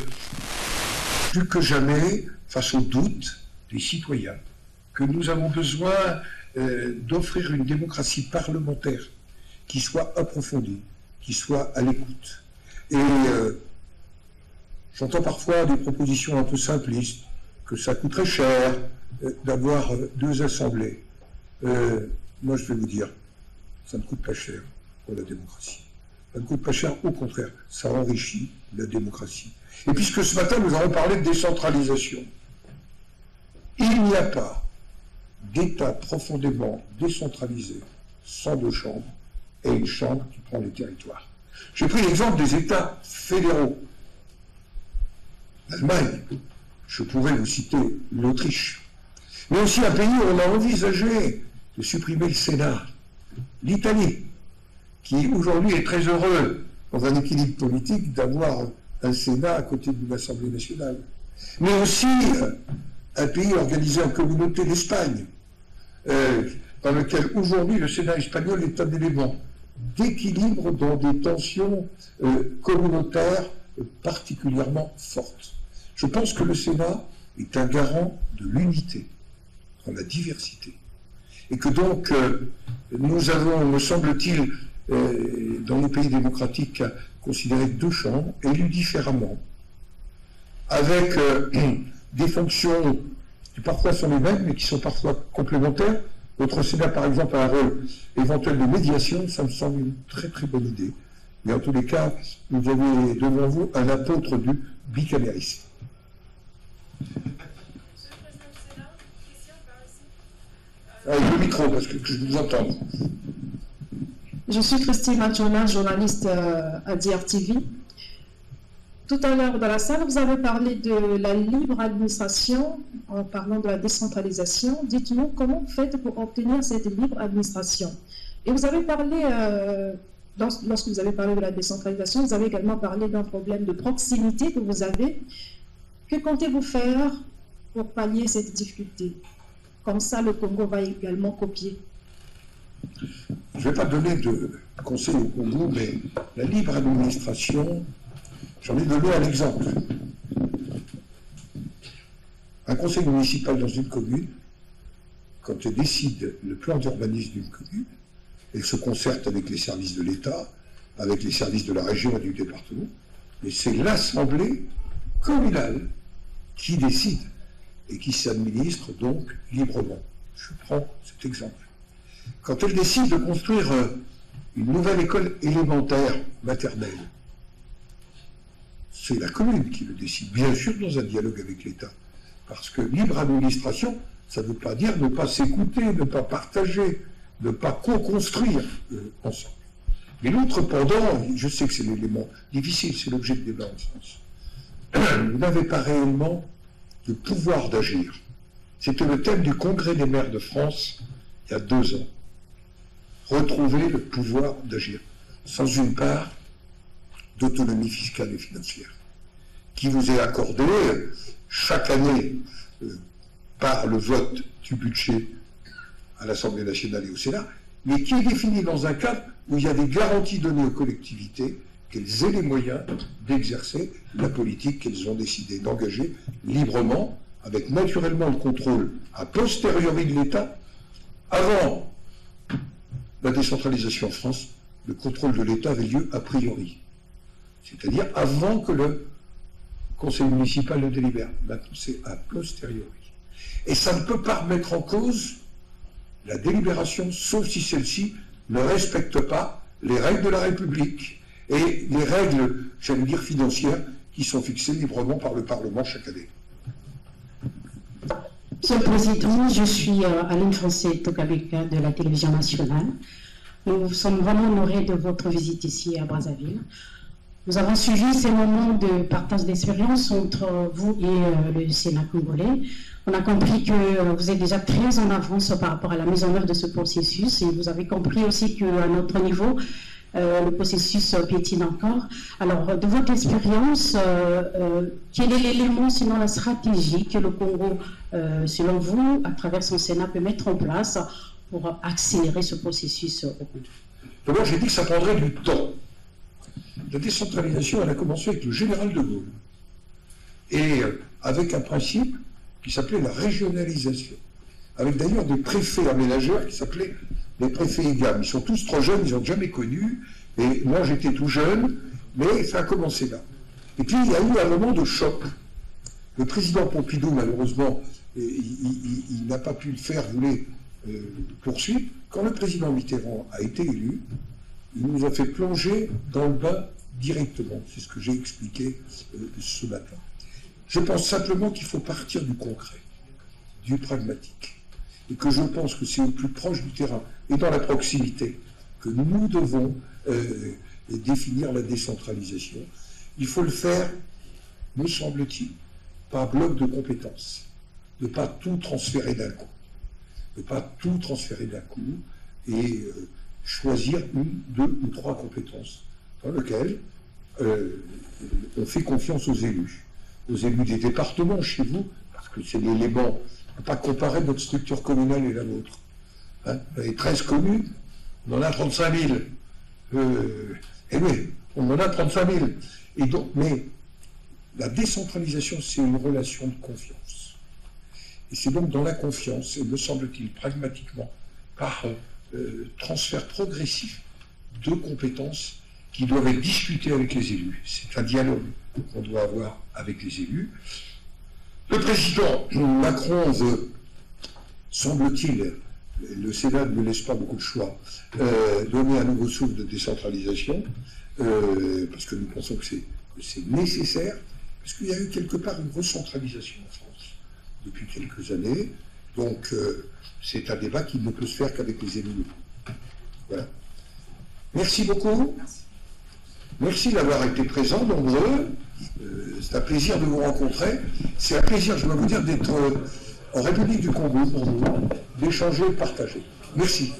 plus que jamais, face aux doutes des citoyens, que nous avons besoin euh, d'offrir une démocratie parlementaire qui soit approfondie, qui soit à l'écoute. Et euh, j'entends parfois des propositions un peu simplistes, que ça coûterait cher d'avoir deux assemblées. moi, je vais vous dire, ça ne coûte pas cher pour la démocratie. Ça ne coûte pas cher, au contraire, ça enrichit la démocratie. Et puisque ce matin nous avons parlé de décentralisation, il n'y a pas d'État profondément décentralisé sans deux chambres et une chambre qui prend les territoires. J'ai pris l'exemple des États fédéraux. L'Allemagne, je pourrais vous citer l'Autriche, mais aussi un pays où on a envisagé de supprimer le Sénat, l'Italie qui aujourd'hui est très heureux, dans un équilibre politique, d'avoir un Sénat à côté d'une Assemblée nationale. Mais aussi euh, un pays organisé en communauté, l'Espagne, euh, dans lequel aujourd'hui le Sénat espagnol est un élément d'équilibre dans des tensions euh, communautaires particulièrement fortes. Je pense que le Sénat est un garant de l'unité dans la diversité. Et que donc, nous avons, me semble-t-il, dans les pays démocratiques, considéré deux chambres, élues différemment, avec euh, *clears throat* des fonctions qui parfois sont les mêmes, mais qui sont parfois complémentaires. Notre Sénat, par exemple, a un rôle éventuel de médiation, ça me semble une très très bonne idée. Mais en tous les cas, vous avez devant vous un apôtre du bicamérisme. Avec le micro, parce que, que je vous entends. Je suis Christine Machona, journaliste euh, à DRTV. Tout à l'heure dans la salle, vous avez parlé de la libre administration en parlant de la décentralisation. Dites-nous comment vous faites pour obtenir cette libre administration. Et vous avez parlé euh, lorsque vous avez parlé de la décentralisation, vous avez également parlé d'un problème de proximité que vous avez. Que comptez-vous faire pour pallier cette difficulté Comme ça, le Congo va également copier? Je ne vais pas donner de conseils au Congo, mais la libre administration, j'en ai donné un exemple. Un conseil municipal dans une commune, quand il décide le plan d'urbanisme d'une commune, elle se concerte avec les services de l'État, avec les services de la région et du département, mais c'est l'Assemblée communale qui décide et qui s'administre donc librement. Je prends cet exemple. Quand elle décide de construire euh, une nouvelle école élémentaire maternelle, c'est la commune qui le décide, bien sûr dans un dialogue avec l'État. Parce que libre administration, ça ne veut pas dire ne pas s'écouter, ne pas partager, ne pas co-construire euh, ensemble. Mais l'autre pendant, je sais que c'est l'élément difficile, c'est l'objet de débat en France. *coughs* Vous n'avez pas réellement de pouvoir d'agir. C'était le thème du Congrès des maires de France il y a deux ans. Retrouver le pouvoir d'agir, sans une part d'autonomie fiscale et financière, qui vous est accordée euh, chaque année euh, par le vote du budget à l'Assemblée nationale et au Sénat, mais qui est défini dans un cadre où il y a des garanties données aux collectivités qu'elles aient les moyens d'exercer la politique qu'elles ont décidé d'engager librement, avec naturellement le contrôle a posteriori de l'État. Avant la décentralisation en France, le contrôle de l'État avait lieu a priori, c'est-à-dire avant que le conseil municipal le délibère. Maintenant, c'est a posteriori. Et ça ne peut pas remettre en cause la délibération, sauf si celle-ci ne respecte pas les règles de la République et les règles, j'allais dire, financières qui sont fixées librement par le Parlement chaque année. Monsieur le Président, je suis euh, Aline Foncé Tokabeka de la télévision nationale. Nous sommes vraiment honorés de votre visite ici à Brazzaville. Nous avons suivi ces moments de partage d'expérience entre vous et euh, le Sénat congolais. On a compris que euh, vous êtes déjà très en avance par rapport à la mise en œuvre de ce processus et vous avez compris aussi qu'à notre niveau, le processus piétine encore. Alors, de votre expérience, quel est l'élément, sinon la stratégie que le Congo, selon vous, à travers son Sénat, peut mettre en place pour accélérer ce processus au Congo? D'abord, j'ai dit que ça prendrait du temps. La décentralisation, elle a commencé avec le général de Gaulle, et avec un principe qui s'appelait la régionalisation, avec d'ailleurs des préfets aménageurs qui s'appelaient les préfets EGAM. Ils sont tous trop jeunes, ils n'ont jamais connu, et moi j'étais tout jeune, mais ça a commencé là. Et puis il y a eu un moment de choc. Le président Pompidou, malheureusement, il, n'a pas pu le faire, voulait euh, poursuivre. Quand le président Mitterrand a été élu, il nous a fait plonger dans le bain directement. C'est ce que j'ai expliqué euh, ce matin. Je pense simplement qu'il faut partir du concret, du pragmatique, et que je pense que c'est au plus proche du terrain et dans la proximité que nous devons euh, définir la décentralisation. Il faut le faire, me semble-t-il, par bloc de compétences, ne pas tout transférer d'un coup, ne pas tout transférer d'un coup et euh, choisir une, deux ou trois compétences dans lesquelles euh, on fait confiance aux élus, aux élus des départements chez vous, parce que c'est l'élément, ne pas comparer notre structure communale et la vôtre. Hein les 13 communes, on en a 35 000. Euh, et oui, on en a 35 000. Et donc, mais la décentralisation, c'est une relation de confiance. Et c'est donc dans la confiance, et me semble-t-il pragmatiquement, par euh, transfert progressif de compétences qui doivent être discutées avec les élus. C'est un dialogue qu'on doit avoir avec les élus. Le président Macron semble-t-il, le Sénat ne laisse pas beaucoup de choix, euh, donner un nouveau souffle de décentralisation, euh, parce que nous pensons que c'est nécessaire, parce qu'il y a eu quelque part une recentralisation en France depuis quelques années. Donc, c'est un débat qui ne peut se faire qu'avec les élus. Voilà. Merci beaucoup. Merci d'avoir été présents, nombreux. Euh, c'est un plaisir de vous rencontrer. C'est un plaisir, je dois vous dire, d'être en République du Congo pour nous, d'échanger et de partager. Merci.